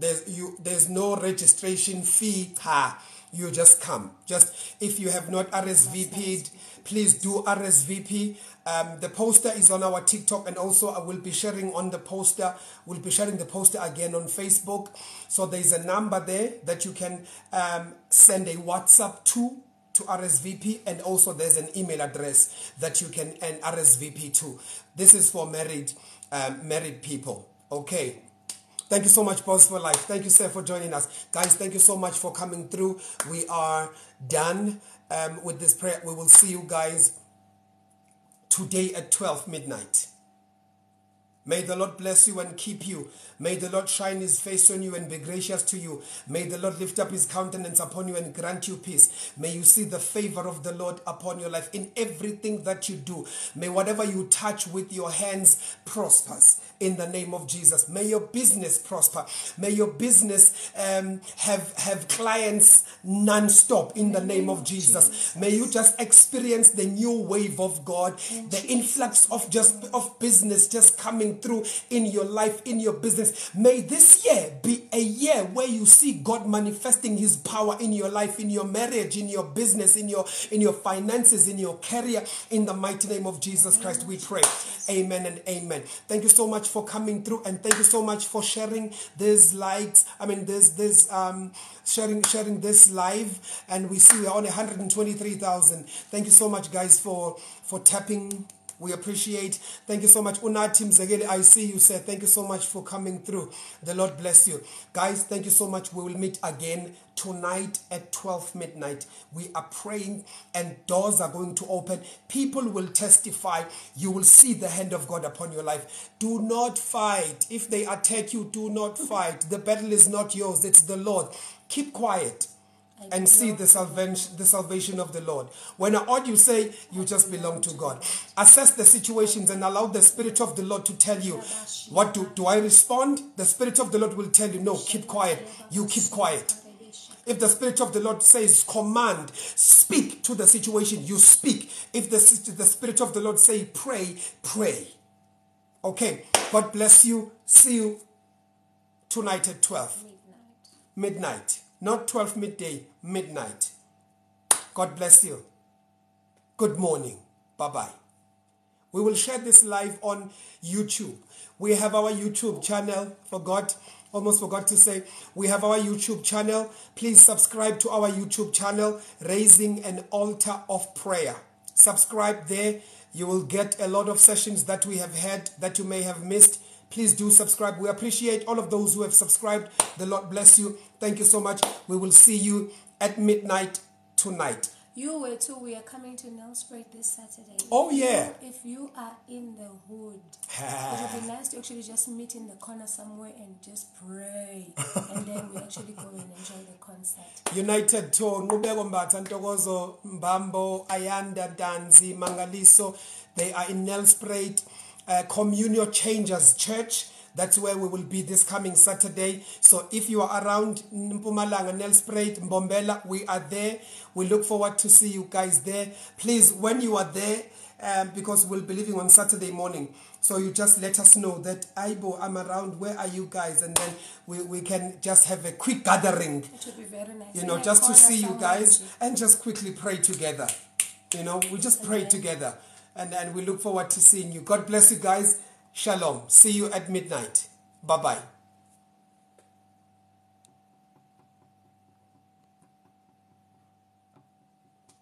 there's you, there's no registration fee. Ha! You just come. Just if you have not RSVP'd, please do RSVP. Um, the poster is on our TikTok, and also I will be sharing on the poster. We'll be sharing the poster again on Facebook. So there's a number there that you can um, send a WhatsApp to to RSVP, and also there's an email address that you can and RSVP to. This is for married um, married people. Okay. Thank you so much, Boss for Life. Thank you, sir, for joining us. Guys, thank you so much for coming through. We are done um, with this prayer. We will see you guys today at 12 midnight. May the Lord bless you and keep you. May the Lord shine his face on you and be gracious to you. May the Lord lift up his countenance upon you and grant you peace. May you see the favor of the Lord upon your life in everything that you do. May whatever you touch with your hands prospers in the name of Jesus. May your business prosper. May your business um, have, have clients non-stop in the name of Jesus. May you just experience the new wave of God, the influx of just of business just coming through in your life, in your business. May this year be a year where you see God manifesting his power in your life, in your marriage, in your business, in your in your finances, in your career. In the mighty name of Jesus Christ, we pray. Amen and amen. Thank you so much for coming through and thank you so much for sharing this likes. I mean this this um sharing sharing this live and we see we're on 123,000. Thank you so much guys for for tapping we appreciate. Thank you so much. Unati Mzegeli, I see you, sir. Thank you so much for coming through. The Lord bless you. Guys, thank you so much. We will meet again tonight at 12 midnight. We are praying and doors are going to open. People will testify. You will see the hand of God upon your life. Do not fight. If they attack you, do not fight. The battle is not yours, it's the Lord. Keep quiet. And see the salvation, the salvation of the Lord. When I heard you say you just belong to God, assess the situations and allow the Spirit of the Lord to tell you what do, do I respond? The Spirit of the Lord will tell you, no, keep quiet. You keep quiet. If the Spirit of the Lord says command, speak to the situation, you speak. If the, the Spirit of the Lord say pray, pray. Okay, God bless you. See you tonight at 12 Midnight. midnight. Not 12 midday, midnight. God bless you. Good morning. Bye bye. We will share this live on YouTube. We have our YouTube channel. Forgot, almost forgot to say, we have our YouTube channel. Please subscribe to our YouTube channel, Raising an Altar of Prayer. Subscribe there. You will get a lot of sessions that we have had that you may have missed. Please do subscribe. We appreciate all of those who have subscribed. The Lord bless you. Thank you so much. We will see you at midnight tonight. You were too. We are coming to Nelspruit this Saturday. Oh, yeah. If you are in the hood, it would be nice to actually just meet in the corner somewhere and just pray, and then we actually go and enjoy the concert. <laughs> United to Nqubeko Mbatha Ntokozo Mbambo Ayanda Ntanzi Mangaliso they are in Nelspruit uh, Communion Changers Church that's where we will be this coming Saturday. So if you are around Mpumalanga, Nelspruit, Mbombela, we are there. We look forward to see you guys there. Please, when you are there, um, because we'll be leaving on Saturday morning. So you just let us know that Aibo, I'm around. Where are you guys? And then we, we can just have a quick gathering It would be very nice. you know, just to see you guys and just quickly pray together. You know, we just pray together and, and we look forward to seeing you. God bless you guys. Shalom. See you at midnight. Bye bye.